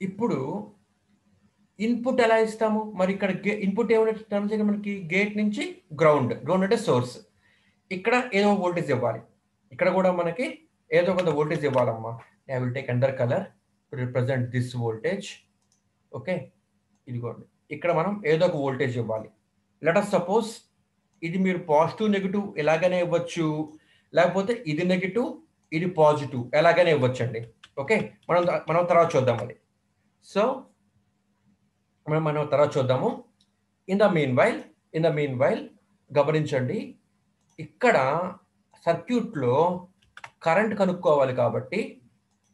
ఇప్పుడు input ఎలా ఇస్తాము? మరి ఇక్కడ input ఏమైనా terms మనకి? గేట్ నుంచి గ్రౌండ్ గ్రౌండ్ అంటే సోర్స్ ఇక్కడ ఏదో వోల్టేజ్ ఇవ్వాలి. ఇక్కడ కూడా మనకి ఏదో కొంత voltage ఇవ్వాలమ్మా. I will take another colour to represent this voltage okay ఇదిగోండి. ఇక్కడ మనం ఏదో ఒక వోల్టేజ్ ఇవ్వాలి. లెట్ సపోజ్ ఇది మీరు పాజిటివ్ నెగిటివ్ ఎలాగైనా ఇవ్వచ్చు. లేకపోతే ఇది నెగిటివ్ ఇది పాజిటివ్ ఎలాగైనా ఇవ్వచ్చండి. ఓకే మనం మనం తర్వాత చూద్దాం అది. సో మనం మనం తర్వాత చూద్దాము. In the meanwhile in the meanwhile గమనించండి. ఇక్కడ సర్క్యూట్లో కరెంట్ కనుక్కోవాలి కాబట్టి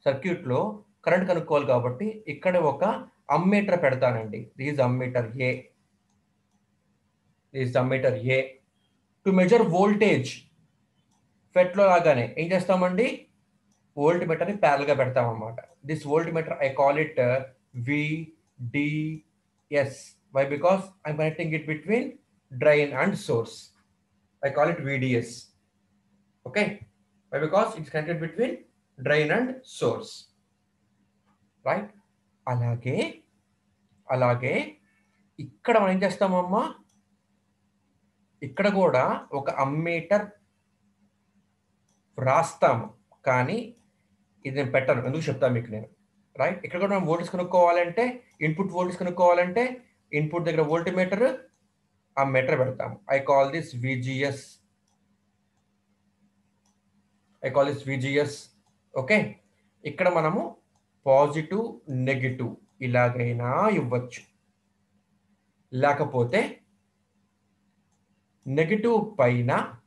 సర్క్యూట్లో కరెంట్ కనుక్కోవాలి కాబట్టి ఇక్కడ ఒక అమ్మీటర్ పెడతానండి. These ammeter A these ammeter A to measure voltage ఫెట్లో లాగానే ఏం చేస్తామండి? వోల్ట్ మీటర్ని ప్యారల్గా పెడతాం this voltmeter I call it V D S why because I connecting it between drain and source I call it V D S okay why because it's connected between drain and source right అలాగే అలాగే ఇక్కడ మనం ఏం చేస్తామమ్మా? ఇక్కడ కూడా ఒక ammeter రాస్తాము కానీ ఇది నేను పెట్టను. ఎందుకు చెప్తాను మీకు నేను? రైట్ ఇక్కడ కూడా మనం వోల్టేజ్ కనుక్కోవాలంటే ఇన్పుట్ వోల్టేజ్ కనుక్కోవాలంటే ఇన్పుట్ దగ్గర వోల్ట్ మీటర్ ఆ మీటర్ పెడతాము. I call this V G S I call this V G S okay ఇక్కడ మనము పాజిటివ్ నెగిటివ్ ఇలాగైనా ఇవ్వచ్చు. లేకపోతే నెగిటివ్ పైన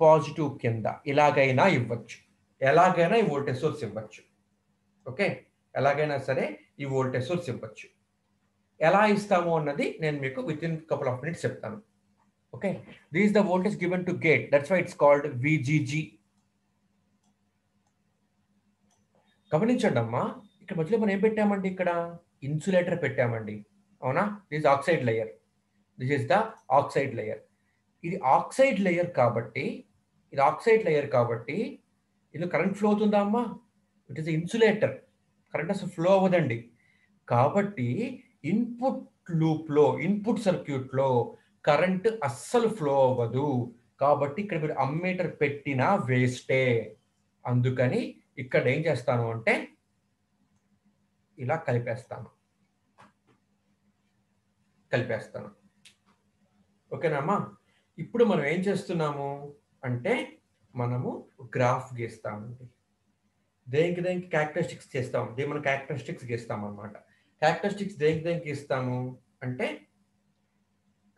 పాజిటివ్ కింద ఇలాగైనా ఇవ్వచ్చు. ఎలాగైనా ఈ వోల్టేజ్ సోర్స్ ఇవ్వచ్చు. ఓకే? ఎలాగైనా సరే ఈ వోల్టేజ్ సోర్స్ ఇవ్వచ్చు. ఎలా ఇస్తాము అన్నది నేను మీకు with in couple of minutes చెప్తాను. Okay? These the voltage given to gate that's why it's called V G G గమనించండి అమ్మా ఇక్కడ మధ్యలో మనం ఏం పెట్టామండి ఇక్కడ? ఇన్సులేటర్ పెట్టామండి. అవునా? This oxide layer this is the oxide layer ఇది ఆక్సైడ్ లేయర్ కాబట్టి ఇది ఆక్సైడ్ లేయర్ కాబట్టి ఇది కరెంట్ ఫ్లో అవుతుందా అమ్మా? ఇట్ ఈస్ ఇన్సులేటర్ కరెంట్ అసలు ఫ్లో అవ్వదండి. కాబట్టి ఇన్పుట్ లూప్లో ఇన్పుట్ సర్క్యూట్లో కరెంట్ అస్సలు ఫ్లో అవ్వదు. కాబట్టి ఇక్కడ మీరు అమ్మీటర్ పెట్టినా వేస్టే. అందుకని ఇక్కడ ఏం చేస్తాను అంటే ఇలా కలిపేస్తాను. కలిపేస్తాను. ఓకేనామా ఇప్పుడు మనం ఏం చేస్తున్నాము అంటే మనము గ్రాఫ్ గీస్తామండి. దేనికి దేనికి క్యారెక్టరిస్టిక్స్ చేస్తాం? దే మనం క్యారెక్టరిస్టిక్స్ గీస్తాం అనమాట క్యారెక్టరిస్టిక్స్ దేనికి దేనికి ఇస్తాము అంటే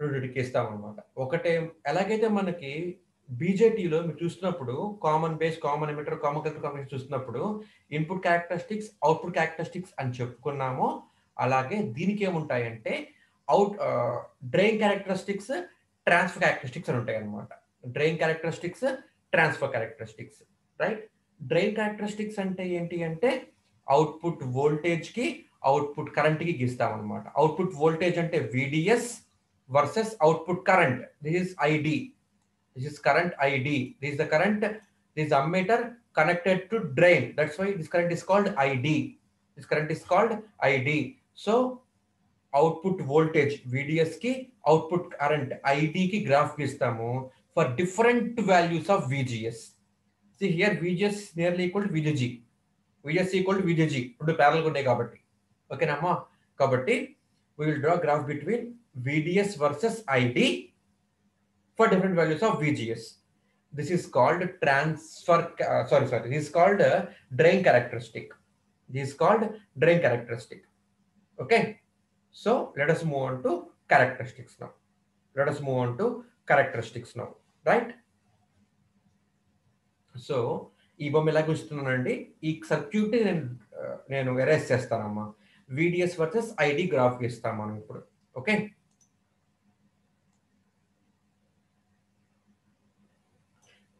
రెండుకి ఇస్తాం అనమాట ఒకటే ఎలాగైతే మనకి బీజేటీలో మీరు చూస్తున్నప్పుడు common base common emitter common collector combination చూస్తున్నప్పుడు ఇన్పుట్ క్యారెక్టరిస్టిక్స్ అవుట్పుట్ క్యారెక్టరిస్టిక్స్ అని చెప్పుకున్నామో. అలాగే దీనికి ఏముంటాయంటే out drain characteristics transfer characteristics అని ఉంటాయి అనమాట drain characteristics transfer characteristics right drain characteristics అంటే ఏంటి అంటే అవుట్పుట్ వోల్టేజ్కి అవుట్పుట్ కరెంట్కి గీస్తామన్నమాట. అనమాట అవుట్పుట్ వోల్టేజ్ అంటే VDS versus output current this is ID this is current ID this is the current this ammeter connected to drain that's why this current is called ID this current is called ID so output voltage విడిఎస్కి output current ఐడికి graph గీస్తాము for different values of VGS see here VGS nearly equal to VGG VGS equal to VGG రెండు parallel ఉన్నాయి కాబట్టి. ఓకేనమ్మా కాబట్టి we will draw graph between VDS versus ID for different values of VGS. This is called transfer, uh, sorry, sorry, this is called uh, drain characteristic. This is called drain characteristic. Okay. So let us move on to characteristics now. Let us move on to characteristics now, right? So ఈ బొమ్మ ఎలా చూస్తున్నానండి ఈ circuit నేను నేను erase చేస్తానమ్మా VDS versus ID graph ఇస్తాం మనం ఇప్పుడు okay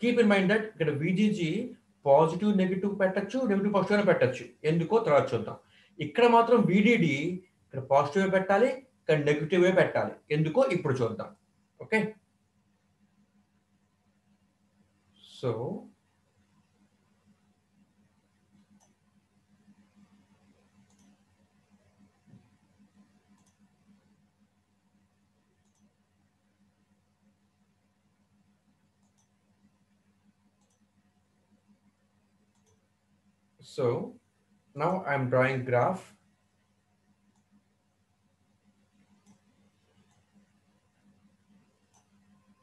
keep in mind that ఇక్కడ విజిజి పాజిటివ్ నెగిటివ్ పెట్టచ్చు నెగిటివ్ పాజిటివ్ పెట్టచ్చు. ఎందుకో తర్వాత చూద్దాం. ఇక్కడ మాత్రం విడిడి ఇక్కడ పాజిటివ్ పెట్టాలి ఇక్కడ నెగిటివ్ పెట్టాలి. ఎందుకో ఇప్పుడు చూద్దాం. Okay so So now I'm drawing graph.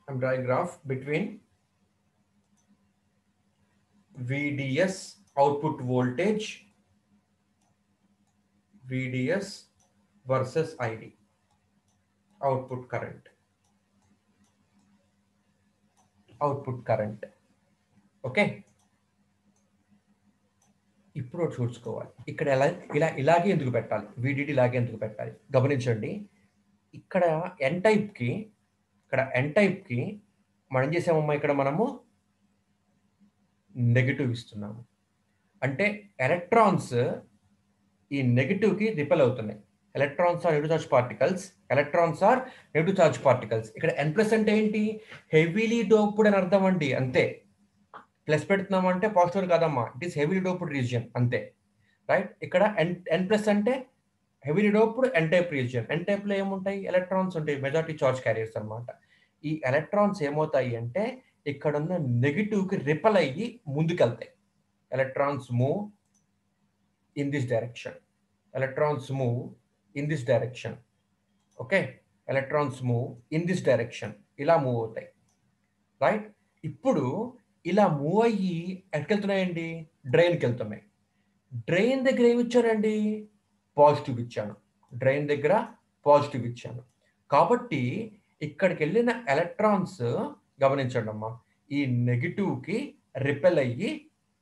I'm drawing graph between VDS output voltage, VDS versus ID, output current, output current. Okay. ఇప్పుడు చూసుకోవాలి. ఇక్కడ ఎలా ఇలా ఇలాగే ఎందుకు పెట్టాలి? వీడిడి ఇలాగే ఎందుకు పెట్టాలి? గమనించండి. ఇక్కడ ఎన్ టైప్కి ఇక్కడ ఎన్ టైప్కి మనం ఏం చేసామమ్మా ఇక్కడ మనము? నెగిటివ్ ఇస్తున్నాము. అంటే ఎలక్ట్రాన్స్ ఈ నెగిటివ్కి రిపెల్ అవుతున్నాయి. Electrons are negative charge particles. Electrons are negative charge particles. ఇక్కడ ఎన్ ప్లస్ అంటే ఏంటి? హెవీలీ డోప్డ్ అని అర్థం అండి. అంతే. ప్లస్ పెడుతున్నాం అంటే పాజిటివ్ కాదమ్మా. It is heavy doped region అంతే. రైట్ ఇక్కడ ఎన్ ఎన్ ప్లస్ అంటే heavy doped N type region N టైప్లో ఏముంటాయి? ఎలక్ట్రాన్స్ ఉంటాయి. మెజారిటీ చార్జ్ క్యారియర్స్ అనమాట ఈ ఎలక్ట్రాన్స్ ఏమవుతాయి అంటే ఇక్కడ ఉన్న నెగిటివ్కి రిపల్ అయ్యి ముందుకెళ్తాయి. Electrons move in this direction electrons move in this direction okay electrons move in this direction ఇలా మూవ్ అవుతాయి. రైట్ ఇప్పుడు ఇలా మూవ్ అయ్యి ఎక్కడికెళ్తున్నాయండి? డ్రైన్కి వెళ్తున్నాయి డ్రైన్ దగ్గర ఏమి ఇచ్చానండి పాజిటివ్ ఇచ్చాను. డ్రైన్ దగ్గర పాజిటివ్ ఇచ్చాను. కాబట్టి ఇక్కడికి వెళ్ళిన ఎలక్ట్రాన్స్ గమనించండి అమ్మా. ఈ నెగిటివ్కి రిపెల్ అయ్యి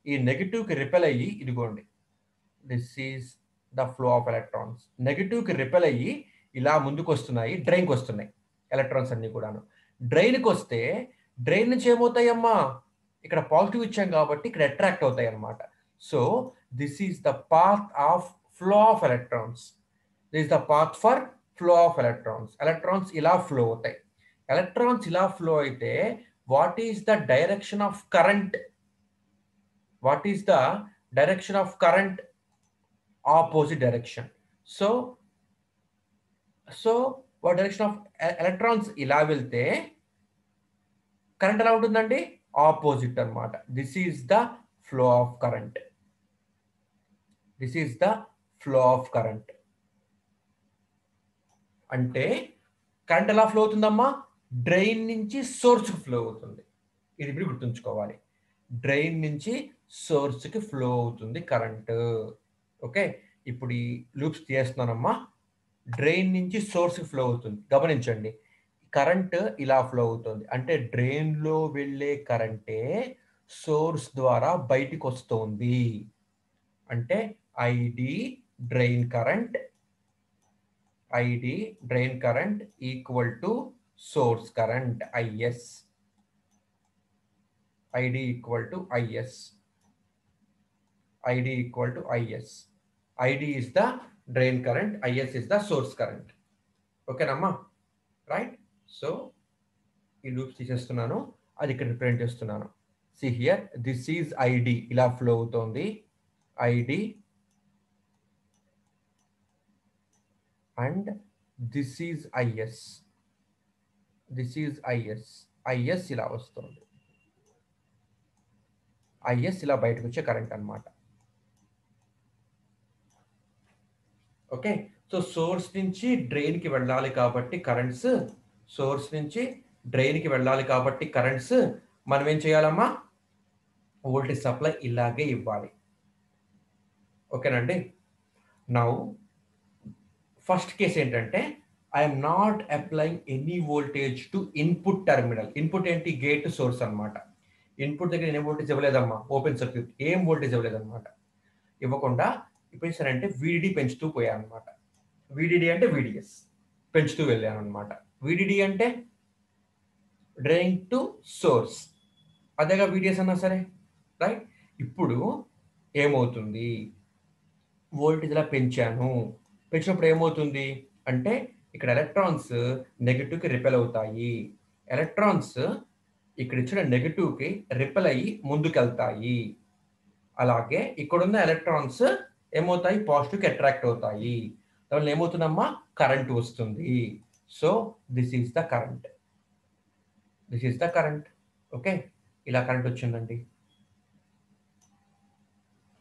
ఈ నెగిటివ్కి రిపెల్ అయ్యి ఇదిగోండి. This is the flow of electrons నెగిటివ్కి repel అయ్యి ఇలా ముందుకు వస్తున్నాయి డ్రైన్కి వస్తున్నాయి ఎలక్ట్రాన్స్ అన్నీ కూడాను. డ్రైన్కి వస్తే డ్రైన్ నుంచి ఏమవుతాయమ్మా? ఇక్కడ పాజిటివ్ ఇచ్చాం కాబట్టి ఇక్కడ అట్రాక్ట్ అవుతాయి అనమాట so this is the path of flow of electrons this the path for flow of electrons electrons ఇలా ఫ్లో అవుతాయి. ఎలక్ట్రాన్స్ ఇలా ఫ్లో అయితే what is the direction of current what is the direction of current opposite direction so so what direction of electrons ఇలా వెళ్తే current ఎలా ఉంటుందండి? Opposite అనమాట this is the flow of current this is the flow of current అంటే current ఎలా flow అవుతుందమ్మా? Drain నుంచి సోర్స్కి ఫ్లో అవుతుంది. ఇది ఇప్పుడు గుర్తుంచుకోవాలి. డ్రైన్ నుంచి సోర్స్కి ఫ్లో అవుతుంది కరెంటు ఓకే ఇప్పుడు ఈ లూప్స్ తీస్తున్నానమ్మా. డ్రైన్ నుంచి సోర్స్కి ఫ్లో అవుతుంది. గమనించండి. కరెంట్ ఇలా ఫ్లో అవుతుంది. అంటే డ్రైన్లో వెళ్ళే కరెంటే సోర్స్ ద్వారా బయటికి వస్తుంది అంటే ID drain current ID drain current equal to source current IS. ID equal to IS. ID equal to IS. ID is the drain current IS is the source current. ఓకేనమ్మా? Right? So ఈ loops తీసేస్తున్నాను. అది ఇక్కడ represent చేస్తున్నాను. See here this is ID ఇలా flow అవుతోంది. ID and this is IS this is IS IS ఇలా వస్తుంది. ఐఎస్ ఇలా బయటకు వచ్చే కరెంట్ అనమాట ఓకే సో సోర్స్ నుంచి డ్రైన్కి వెళ్ళాలి కాబట్టి కరెంట్స్ సోర్స్ నుంచి డ్రైన్కి వెళ్ళాలి కాబట్టి కరెంట్స్ మనం ఏం చేయాలమ్మా? వోల్టేజ్ సప్లై ఇలాగే ఇవ్వాలి. ఓకేనండి? నౌ ఫస్ట్ కేస్ ఏంటంటే I'm not applying any voltage to input terminal input ఏంటి? గేట్ సోర్స్ అనమాట ఇన్పుట్ దగ్గర ఏ వోల్టేజ్ ఇవ్వలేదమ్మా. ఓపెన్ సర్క్యూట్ ఏం వోల్టేజ్ ఇవ్వలేదన్నమాట. ఇవ్వకుండా ఇప్పుడు అంటే వీడిడి పెంచుతూ పోయాను అనమాట వీడిడి అంటే వీడిఎస్ పెంచుతూ వెళ్ళాను అనమాట వీడిడి అంటే డ్రైన్ టు సోర్స్ అదేగా వీడియోస్ అన్నా సరే రైట్ ఇప్పుడు ఏమవుతుంది? వోల్టేజ్ ఇలా పెంచాను? పెంచినప్పుడు ఏమవుతుంది? అంటే ఇక్కడ ఎలక్ట్రాన్స్ నెగిటివ్కి రిపెల్ అవుతాయి. ఎలక్ట్రాన్స్ ఇక్కడ ఇచ్చిన నెగిటివ్కి రిపెల్ అయ్యి ముందుకెళ్తాయి. అలాగే ఇక్కడున్న ఎలక్ట్రాన్స్ ఏమవుతాయి? పాజిటివ్కి అట్రాక్ట్ అవుతాయి. దానివల్ల ఏమవుతుందమ్మా? కరెంట్ వస్తుంది. So this is the current this is the current okay ఇలా కరెంట్ వచ్చిందండి.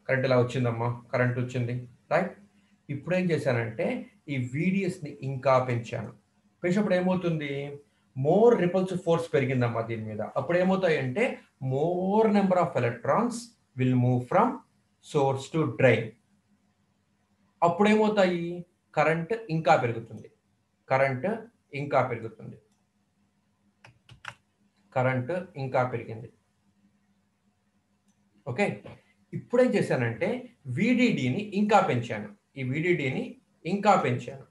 కరెంట్ ఇలా వచ్చిందమ్మా. కరెంట్ వచ్చింది. రైట్ ఇప్పుడు ఏం చేశానంటే ఈ వీడియస్ని ఇంకా పెంచాను. పెంచినప్పుడు ఏమవుతుంది? మోర్ రిపల్స్ ఫోర్స్ పెరిగిందమ్మా దీని మీద. అప్పుడు ఏమవుతాయంటే more number of electrons will move from source to drain అప్పుడు ఏమవుతాయి కరెంట్ ఇంకా పెరుగుతుంది. కరెంట్ ఇంకా పెరుగుతుంది. కరెంటు ఇంకా పెరిగింది. ఓకే? ఇప్పుడు ఏం చేశానంటే వీడిడిని ఇంకా పెంచాను. ఈ వీడిడిని ఇంకా పెంచాను.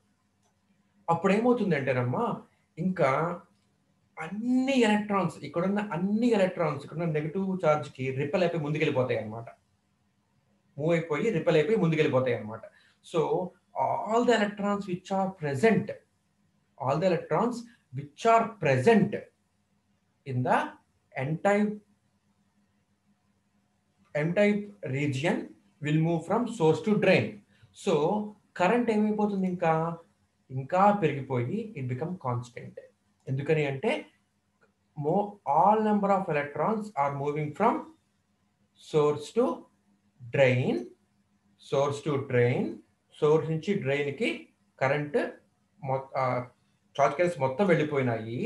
అప్పుడు ఏమవుతుందంటేనమ్మా ఇంకా అన్ని ఎలక్ట్రాన్స్ ఇక్కడున్న అన్ని ఎలక్ట్రాన్స్ ఇక్కడున్న నెగిటివ్కి రిపెల్ అయిపోయి ముందుకెళ్ళిపోతాయి అనమాట మూవ్ అయిపోయి రిపెల్ అయిపోయి ముందుకెళ్ళిపోతాయి అనమాట so all the electrons which are present all the electrons which are present in the N type N type region will move from source to drain so current ఏమైపోతుంది ఇంకా? ఇంకా పెరిగిపోయి ఇట్ బికమ్ కాన్స్టెంట్ ఎందుకని అంటే more all number of electrons are moving from source to drain source to drain source నుంచి డ్రైన్కి current charge carrots మొత్తం వెళ్ళిపోయినాయి.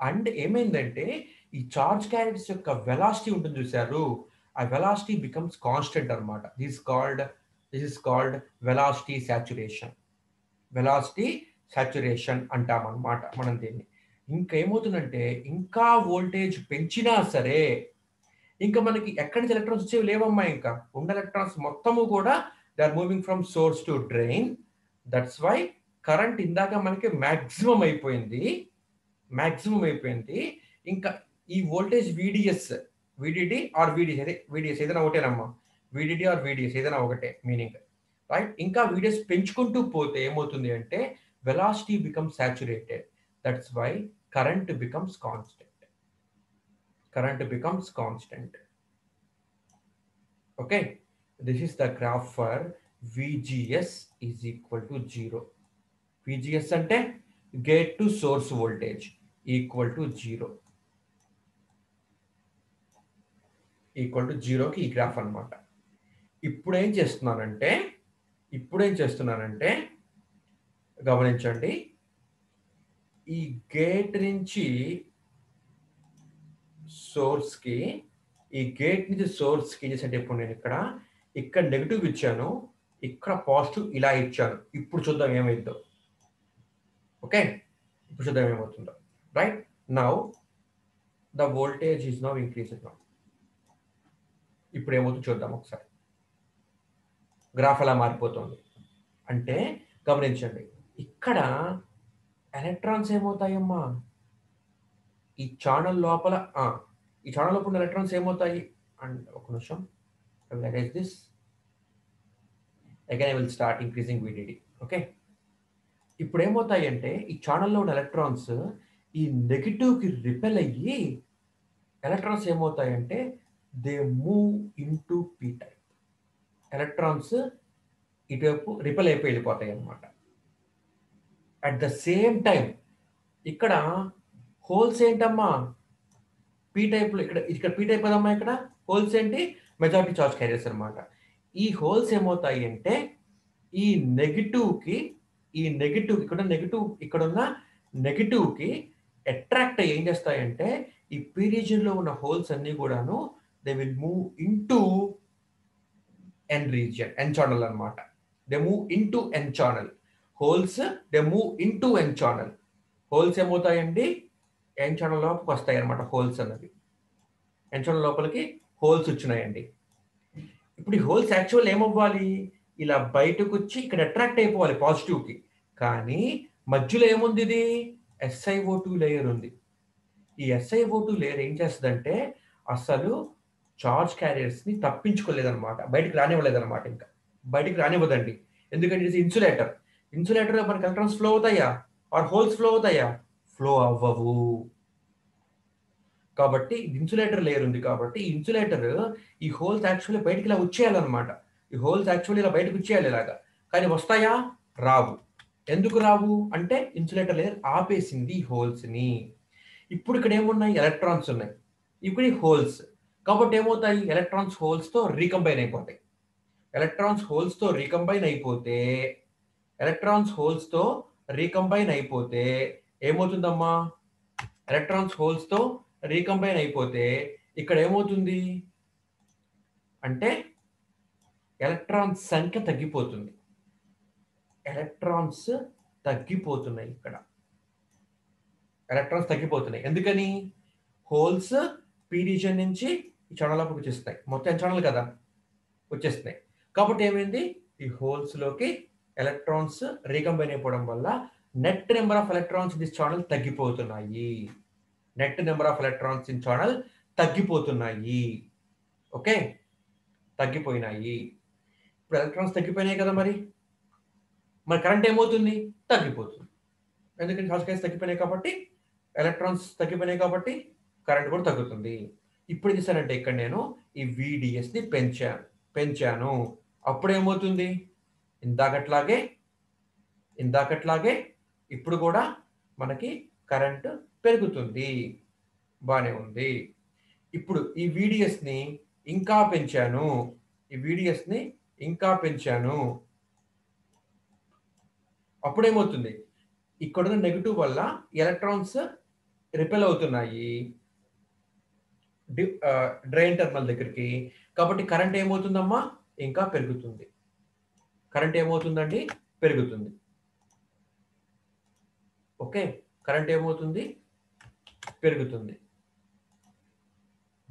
అండ్ ఏమైందంటే ఈ చార్జ్ క్యారెట్స్ యొక్క వెలాసిటీ ఉంటుంది చూసారు ఆ వెలాసిటీ బికమ్స్ కాన్స్టెంట్ అనమాట this called this is called velocity saturation velocity saturation అంటాం అనమాట మనం దీన్ని. ఇంకేమవుతుందంటే ఇంకా వోల్టేజ్ పెంచినా సరే ఇంకా మనకి ఎక్కడి నుంచి ఎలక్ట్రాన్స్ వచ్చేవి లేవమ్మా ఇంకా. ఉన్న ఎలక్ట్రాన్స్ మొత్తము కూడా they are moving from source to drain that's why current ఇందాక మనకి మ్యాక్సిమం అయిపోయింది. మ్యాక్సిమం అయిపోయింది. ఇంకా ఈ voltage VDS VDD or VDS అదే విడిఎస్ ఏదైనా ఒకటేనమ్మా విడిడి ఆర్ విడిఎస్ ఏదైనా ఒకటే మీనింగ్ రైట్ ఇంకా వీడియోస్ పెంచుకుంటూ పోతే ఏమవుతుంది అంటే velocity become saturated that's why current becomes constant current becomes constant okay this is the graph for VGS is equal to zero VGS అంటే gate to source voltage equal to zero equal to జీరోకి ఈ graph అనమాట ఇప్పుడు ఏం చేస్తున్నానంటే ఇప్పుడు ఏం చేస్తున్నానంటే గమనించండి. ఈ గేట్ నుంచి సోర్స్కి ఈ గేట్ నుంచి సోర్స్కి ఏం చేసాను ఇప్పుడు నేను ఇక్కడ ఇక్కడ నెగిటివ్ ఇచ్చాను ఇక్కడ పాజిటివ్ ఇలా ఇచ్చాను. ఇప్పుడు చూద్దాం ఏమైందో. ఓకే ఇప్పుడు చూద్దాం ఏమవుతుందో right now the voltage is now increase now ఇప్పుడు ఏమవుతుందో చూద్దాం ఒకసారి. గ్రాఫ్ అలా మారిపోతుంది. అంటే గమనించండి. ఇక్కడ ఎలక్ట్రాన్స్ ఏమవుతాయమ్మా? ఈ ఛానల్ లోపల ఈ ఛానల్ లోపల ఉన్న ఎలక్ట్రాన్స్ ఏమవుతాయి? అండ్ ఒక నిమిషం. Arrange this again I will start increasing VDD okay ఇప్పుడు ఏమవుతాయంటే ఈ ఛానల్లో ఉన్న ఎలక్ట్రాన్స్ ఈ నెగిటివ్కి రిపెల్ అయ్యి electrons ఏమవుతాయంటే they move into P type. Electrons ఇటువైపు రిపెల్ అయిపోయి వెళ్ళిపోతాయి అన్నమాట. అట్ ద సేమ్ టైం ఇక్కడ హోల్స్ ఏంటమ్మా? పీ టైప్లో ఇక్కడ ఇక్కడ పీ టైప్ కదమ్మా ఇక్కడ? హోల్స్ ఏంటి? మెజారిటీ చార్జ్ క్యారియర్స్ అనమాట ఈ హోల్స్ ఏమవుతాయి అంటే ఈ నెగిటివ్కి ఈ నెగిటివ్ ఇక్కడ నెగిటివ్ ఇక్కడ ఉన్న నెగిటివ్కి అట్రాక్ట్ అయ్యి ఏం చేస్తాయంటే ఈ పీ రీజియన్లో ఉన్న హోల్స్ అన్ని కూడాను they will move into N region N channel అనమాట they move into N channel holes they move into N channel holes ఏమవుతాయండి? N channel లోపలికి వస్తాయి అనమాట హోల్స్ అన్నది ఎన్ ఛానల్ లోపలికి హోల్స్ వచ్చినాయండి. ఇప్పుడు ఈ హోల్స్ యాక్చువల్ ఏమవ్వాలి? ఇలా బయటకు వచ్చి ఇక్కడ అట్రాక్ట్ అయిపోవాలి పాజిటివ్కి కానీ మధ్యలో ఏముంది ఇది ఎస్ఐఓ టూ లేయర్ ఉంది. ఈ ఎస్ఐఓ టూ లేయర్ ఏం చేస్తుందంటే అసలు చార్జ్ క్యారియర్స్ని తప్పించుకోలేదన్నమాట. బయటికి రానివ్వలేదన్నమాట ఇంకా. బయటికి రానివ్వదండి. ఎందుకంటే ఇది ఇన్సులేటర్ ఇన్సులేటర్ మనకి ఎలక్ట్రాన్స్ ఫ్లో అవుతాయా? ఆర్ హోల్స్ ఫ్లో అవుతాయా? ఫ్లో అవ్వవు. కాబట్టి ఇన్సులేటర్ లేయర్ ఉంది కాబట్టి ఇన్సులేటర్ ఈ హోల్స్ యాక్చువల్లీ బయటికి ఇలా వచ్చేయాలన్నమాట. ఈ హోల్స్ యాక్చువల్లీ ఇలా బయటకు వచ్చేయాలి ఇలాగా. కానీ వస్తాయా? రావు. ఎందుకు రావు? అంటే ఇన్సులేటర్ లేయర్ ఆపేసింది హోల్స్ని హోల్స్ని. ఇప్పుడు ఇక్కడ ఏమున్నాయి? ఎలక్ట్రాన్స్ ఉన్నాయి. ఇప్పుడు హోల్స్. కాబట్టి ఏమవుతాయి? ఎలక్ట్రాన్స్ హోల్స్తో రీకంబైన్ అయిపోతాయి. ఎలక్ట్రాన్స్ హోల్స్తో రీకంబైన్ అయిపోతే ఎలక్ట్రాన్స్ హోల్స్తో రీకంబైన్ అయిపోతే ఏమవుతుందమ్మా? ఎలక్ట్రాన్స్ హోల్స్తో రీకంబైన్ అయిపోతే ఇక్కడ ఏమవుతుంది? అంటే ఎలక్ట్రాన్స్ సంఖ్య తగ్గిపోతుంది. ఎలక్ట్రాన్స్ తగ్గిపోతున్నాయి ఇక్కడ. ఎలక్ట్రాన్స్ తగ్గిపోతున్నాయి. ఎందుకని? హోల్స్ పీటీజన్ నుంచి ఈ చణాలకు వచ్చేస్తాయి మొత్తం ఛానల్ కదా? వచ్చేస్తున్నాయి. కాబట్టి ఏమైంది? ఈ హోల్స్లోకి ఎలక్ట్రాన్స్ రీకంబైన్ అయిపోవడం వల్ల net number of electrons in this channel తగ్గిపోతున్నాయి. Net number of electrons in channel తగ్గిపోతున్నాయి. Okay? తగ్గిపోయినాయి. ఇప్పుడు ఎలక్ట్రాన్స్ తగ్గిపోయినాయి కదా మరి? మరి కరెంట్ ఏమవుతుంది? తగ్గిపోతుంది. ఎందుకంటే హాస్కేస్ తగ్గిపోయినాయి కాబట్టి ఎలక్ట్రాన్స్ తగ్గిపోయినాయి కాబట్టి కరెంట్ కూడా తగ్గుతుంది. ఇప్పుడు చేశానంటే ఇక్కడ నేను ఈ విడిఎస్ని పెంచాను. పెంచాను. అప్పుడు ఏమవుతుంది? ఇందాకట్లాగే ఇందాకట్లాగే ఇప్పుడు కూడా మనకి కరెంటు పెరుగుతుంది. బాగానే ఉంది. ఇప్పుడు ఈ VDS ఇంకా పెంచాను. ఈ వీడియస్ని ఇంకా పెంచాను. అప్పుడేమవుతుంది? ఇక్కడున్న నెగిటివ్ వల్ల ఎలక్ట్రాన్స్ రిపెల్ అవుతున్నాయి. డ్రైన్ టర్మినల్ దగ్గరికి. కాబట్టి కరెంట్ ఏమవుతుందమ్మా? ఇంకా పెరుగుతుంది. కరెంట్ ఏమవుతుందండి? పెరుగుతుంది. ఓకే? కరెంట్ ఏమవుతుంది? పెరుగుతుంది.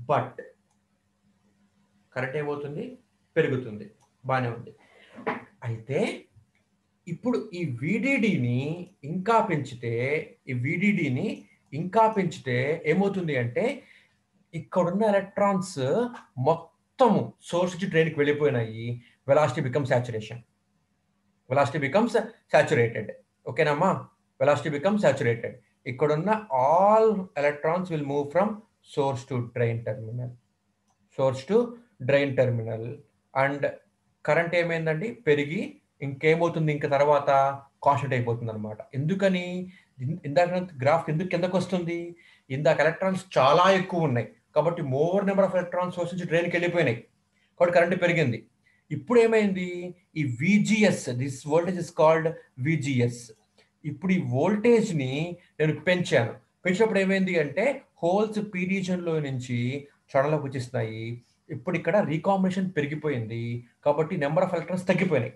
బట్ కరెంట్ ఏమవుతుంది? పెరుగుతుంది. బాగానే ఉంది. అయితే ఇప్పుడు ఈ విడిడిని ఇంకా పెంచితే ఈ విడిడిని ఇంకా పెంచితే ఏమవుతుంది అంటే ఇక్కడున్న ఎలక్ట్రాన్స్ మొత్తము సోర్స్ నుంచి ట్రైన్కి వెళ్ళిపోయినాయి. Velocity become saturation velocity becomes saturated ఓకేనమ్మా? వెలాసిటీ బికమ్ సాచురేటెడ్ ఇక్కడున్న all electrons will move from source to drain terminal source to drain terminal and current ఏమైందండి? పెరిగి ఇంకేమవుతుంది? ఇంకా తర్వాత కాన్స్టెంట్ అయిపోతుంది అనమాట ఎందుకని ఇందాక గ్రాఫ్ ఎందుకు కిందకు వస్తుంది ఇందాక ఎలక్ట్రాన్స్ చాలా ఎక్కువ ఉన్నాయి కాబట్టి more number of electrons source నుంచి డ్రైన్కి వెళ్ళిపోయినాయి. కాబట్టి కరెంట్ పెరిగింది. ఇప్పుడు ఏమైంది ఈ VGS this voltage is called VGS ఇప్పుడు ఈ వోల్టేజ్ని నేను పెంచాను. పెంచినప్పుడు ఏమైంది అంటే హోల్స్ పీ నుంచి చడలకు వచ్చేస్తున్నాయి ఇప్పుడు ఇక్కడ రీకాంబినేషన్ పెరిగిపోయింది. కాబట్టి నెంబర్ ఆఫ్ ఎలక్ట్రాన్స్ తగ్గిపోయినాయి.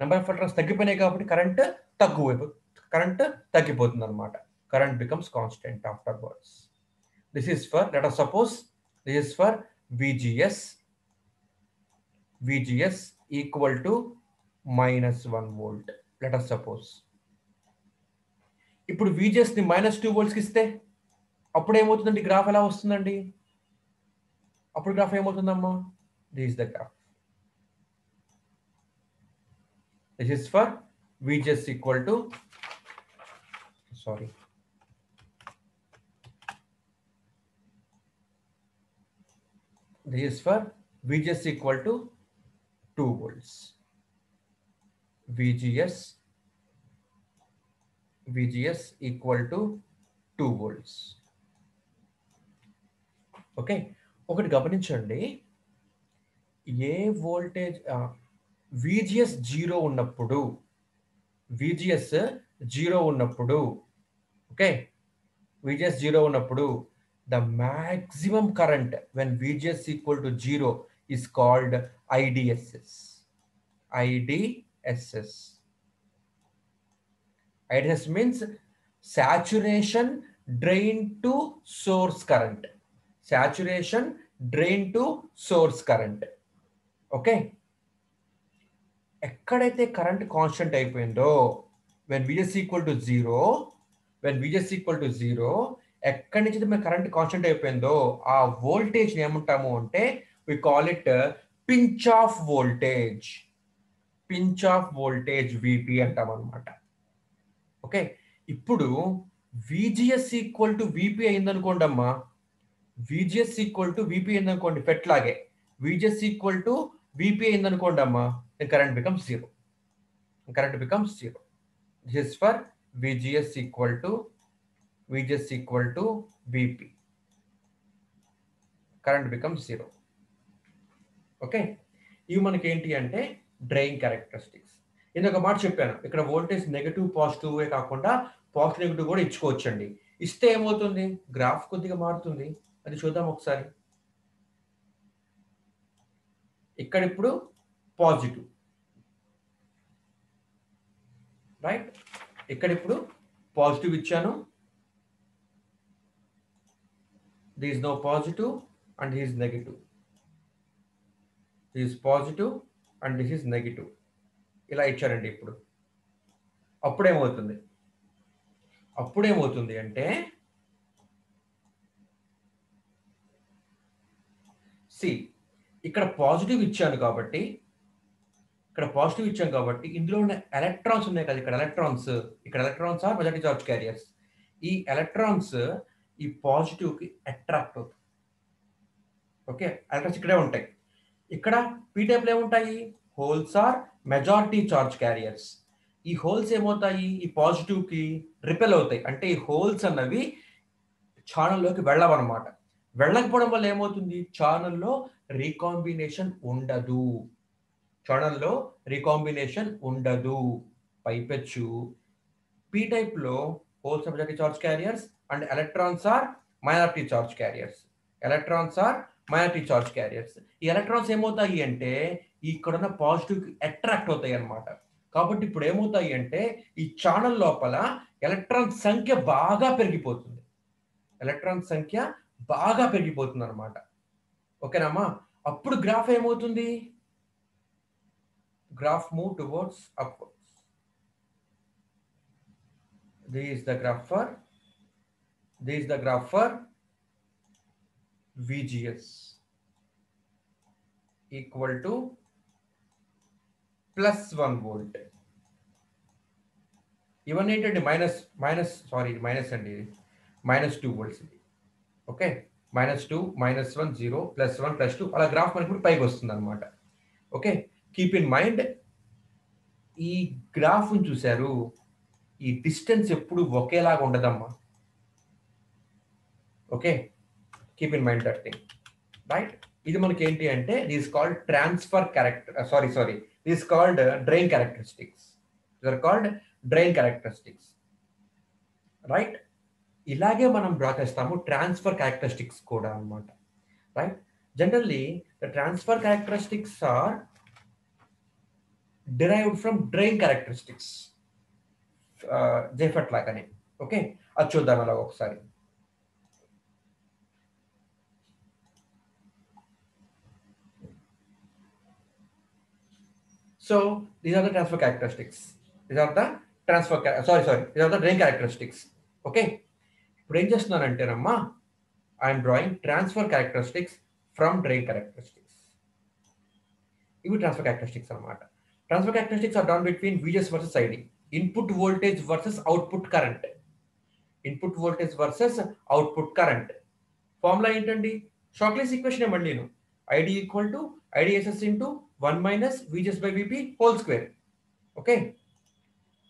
నెంబర్ ఆఫ్ ఎలక్ట్రాన్స్ తగ్గిపోయినాయి కాబట్టి కరెంట్ తక్కువ కరెంట్ తగ్గిపోతుంది అనమాట current becomes constant afterwards this is for let suppose this is for VGS VGS equal to minus one volt let us suppose ఇప్పుడు విజిఎస్ని మైనస్ టూ వోల్ట్స్కి ఇస్తే అప్పుడు ఏమవుతుందండి? గ్రాఫ్ ఎలా వస్తుందండి? అప్పుడు graph ఏమవుతుందమ్మా? This the graph this is for vgs equal to sorry this is for vgs equal to 2 volts vgs vgs equal to 2 volts okay ఒకటి గమనించండి ఏ వోల్టేజ్ VGS zero ఉన్నప్పుడు విజిఎస్ జీరో ఉన్నప్పుడు ఓకే విజిఎస్ జీరో ఉన్నప్పుడు the maximum current when VGS equal to zero is called IDSS IDSS IDS means saturation drain to source current saturation drain to source current okay ఎక్కడైతే current constant అయిపోయిందో when VGS equal to zero when VGS equal to zero ఎక్కడి నుంచి మన current constant అయిపోయిందో ఆ voltage ఏమంటాము అంటే we call it pinch off voltage pinch off voltage VP అంటాం అనమాట ఓకే? ఇప్పుడు విజిఎస్ ఈక్వల్ టు విపి అయిందనుకోండి అమ్మా విజిఎస్ ఈక్వల్ టు విపి అయిందనుకోండి ఫెట్ లాగే. విజిఎస్ ఈక్వల్ టు విపి అయిందనుకోండి అమ్మా current becomes zero current becomes zero This is for VGS equal to VGS equal to VP. Current becomes zero okay ఇవి మనకి ఏంటి అంటే డ్రైన్ క్యారెక్టరిస్టిక్స్ ఒక మాట చెప్పాను. ఇక్కడ వోల్టేజ్ నెగటివ్ పాజిటివ్ కాకుండా పాజిటివ్ నెగిటివ్ కూడా ఇచ్చుకోవచ్చండి. ఇస్తే ఏమవుతుంది? గ్రాఫ్ కొద్దిగా మారుతుంది. అది చూద్దాం ఒకసారి. ఇక్కడ ఇప్పుడు పాజిటివ్ రైట్? ఇక్కడ ఇప్పుడు పాజిటివ్ ఇచ్చాను. This no positive and this negative this positive and this is negative ఇలా ఇచ్చారండి ఇప్పుడు. అప్పుడేమవుతుంది? అప్పుడేమవుతుంది అంటే సి ఇక్కడ పాజిటివ్ ఇచ్చాను కాబట్టి ఇక్కడ పాజిటివ్ ఇచ్చాం కాబట్టి ఇందులో ఉన్న ఎలక్ట్రాన్స్ ఉన్నాయి కదా ఇక్కడ ఎలక్ట్రాన్స్ ఇక్కడ electrons are majority charge carriers ఈ ఎలక్ట్రాన్స్ ఈ పాజిటివ్కి అట్రాక్ట్ అవుతాయి. ఓకే ఎలక్ట్రాన్స్ ఇక్కడే ఉంటాయి. ఇక్కడ పీ టైప్లో ఏముంటాయి? Holes are majority charge carriers ఈ హోల్స్ ఏమవుతాయి? ఈ పాజిటివ్కి రిపెల్ అవుతాయి. అంటే ఈ హోల్స్ అన్నవి ఛానల్లోకి వెళ్ళవన్నమాట. వెళ్ళకపోవడం వల్ల ఏమవుతుంది? ఛానల్లో రీకాంబినేషన్ ఉండదు. ఛానల్లో రీకాంబినేషన్ ఉండదు. పైపెచ్చు. పీ టైప్లో hole subject charge carriers and electrons are minority charge carriers. Electrons are minority charge carriers. ఈ ఎలక్ట్రాన్స్ ఏమవుతాయి అంటే ఇక్కడున్న పాజిటివ్కి అట్రాక్ట్ అవుతాయి అన్నమాట కాబట్టి ఇప్పుడు ఏమవుతాయి అంటే ఈ ఛానల్ లోపల ఎలక్ట్రాన్ సంఖ్య బాగా పెరిగిపోతుంది. ఎలక్ట్రాన్ సంఖ్య బాగా పెరిగిపోతుంది అనమాట ఓకేనమ్మా అప్పుడు గ్రాఫ్ ఏమవుతుంది? graph move towards upwards the is the graph for the is the graph for VGS equal to plus one volt ఇవన్నీ ఏంటంటే మైనస్ మైనస్ సారీ మైనస్ అండి ఇది మైనస్ టూ వోల్ట్స్ ఇది okay minus two minus one zero plus one plus two అలా graph మనకి ఇప్పుడు పైకి వస్తుంది అనమాట ఓకే Keep in mind ఈ గ్రాఫ్ని చూశారు. ఈ డిస్టెన్స్ ఎప్పుడు ఒకేలాగా ఉండదమ్మా. Okay keep in mind that thing right ఇది మనకి ఏంటి అంటే this called transfer character sorry sorry this called drain characteristics are called drain characteristics right ఇలాగే మనం డ్రా చేస్తాము ట్రాన్స్ఫర్ క్యారెక్టరిస్టిక్స్ కూడా అనమాట right generally the transfer characteristics are Derived from drain characteristics JFET లాగానే ఓకే అది చూద్దాం అలా ఒకసారి So these are the transfer characteristics. These are the transfer, sorry, sorry, these are the drain characteristics. Okay. ఇప్పుడు ఏం చేస్తున్నానంటేనమ్మా I'm drawing transfer characteristics from drain characteristics ఇవి transfer characteristics అనమాట Transfer characteristics are down between VGS versus ID input voltage versus output current input voltage versus output current formula ఏంటండి Shockley's equation ఏమండి నేను ID equal to IDSS into 1 minus Vgs by Vp whole square. Okay.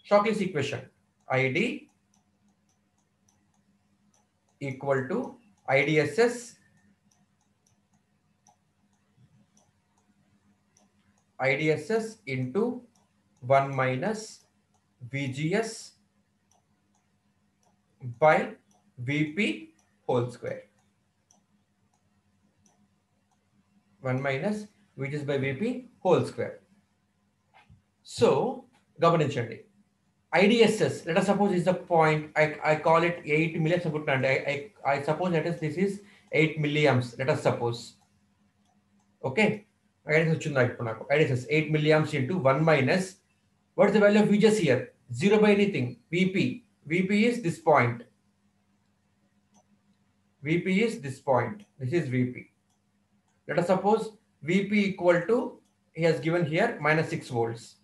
Shockley's equation. ID equal to IDSS IDSS into 1 minus VGS by VP whole square. 1 minus which is by VP whole square. So, గమనించండి IDSS, let us suppose is the point, I, I call it 8 milliamps, and I, I, I suppose that is, this is 8 milliamps, let us suppose. Okay, Guidance 8 milliamps into 1 minus. What is the value of Vgs here? 0 by anything. Vp. Vp is this point. Vp is this point. This is Vp. Let us suppose Vp equal to, he has given here, minus 6 volts.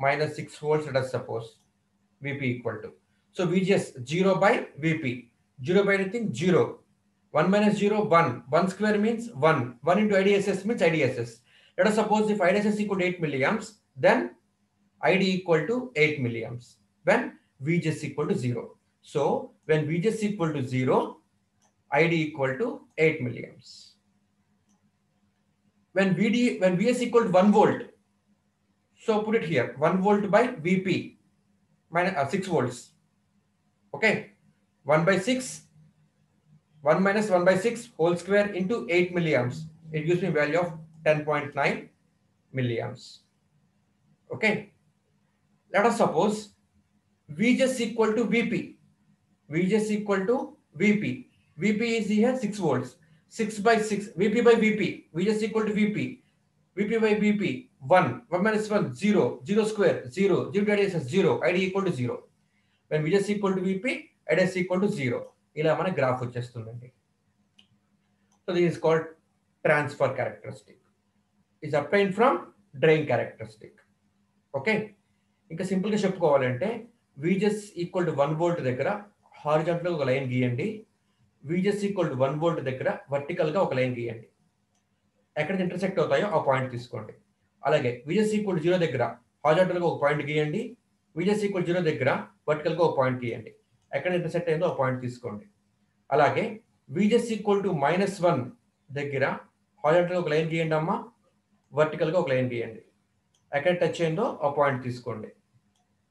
Minus 6 volts, let us suppose. Vp equal to. So Vgs 0 by Vp. 0 by anything, 0. 1 minus 0, 1. 1 square means 1. 1 into IDSS means IDSS. Let us suppose if IDSS equal to 8 milliamps, then ID equal to 8 milliamps. When VGS equal to 0. So when VGS equal to 0, ID equal to 8 milliamps. When VD when VS equal to 1 volt, so put it here 1 volt by VP minus uh, 6 volts. Okay, 1 by 6, 1 minus 1 by 6 whole square into 8 milliamps. It gives me value of 10.9 milliamps. Okay, let us suppose VGS equal to VP. VGS equal to VP. VP is here 6 volts. 6 by 6, VP by VP. VGS equal to VP. VP by VP 1. 1 minus 1, 0. 0 square, 0. 0 divided is 0. ID equal to 0. When VGS equal to VP, ID is equal to 0. ఇలా మన graph వచ్చేస్తుందండి. So this is called transfer characteristic is explained from drain characteristic okay ఇంకా సింపుల్గా చెప్పుకోవాలంటే VGS equal to one volt దగ్గర horizontal ఒక line గీయండి. VGS equal to one volt దగ్గర వర్టికల్గా ఒక లైన్ గీయండి. ఎక్కడ ఇంటర్సెక్ట్ అవుతాయో ఆ పాయింట్ తీసుకోండి. అలాగే విజెస్ ఈక్వల్ జీరో దగ్గర హారిజాంటల్గా ఒక పాయింట్ గీయండి. విజెస్ ఈక్వల్ జీరో దగ్గర వర్టికల్గా ఒక పాయింట్ గీయండి. ఎక్కడ ఇంటర్సెక్ట్ అయిందో ఆ పాయింట్ తీసుకోండి. అలాగే VGS equal to minus one దగ్గర హారిజాంటల్గా ఒక లైన్ గీయండి అమ్మా. వర్టికల్గా ఒక లైన్ గీయండి. ఎక్కడ టచ్ అయిందో ఆ పాయింట్ తీసుకోండి.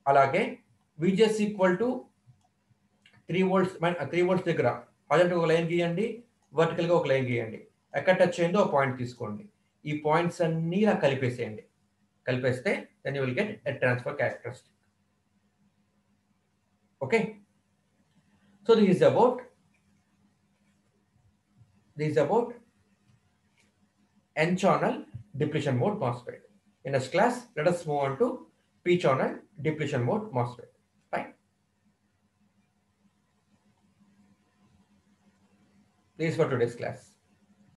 అలాగే VGS equal to three volts three volts దగ్గర హారిజాంటల్ ఒక లైన్ గీయండి వర్టికల్గా ఒక లైన్ గీయండి. ఎక్కడ టచ్ అయిందో ఆ పాయింట్ తీసుకోండి. ఈ పాయింట్స్ అన్నీ ఇలా కలిపేసేయండి. కలిపేస్తే then you will get a transfer characteristic okay So this is about this is about N channel depletion mode MOSFET. In this class, let us move on to P channel depletion mode MOSFET. Fine. This is for today's class.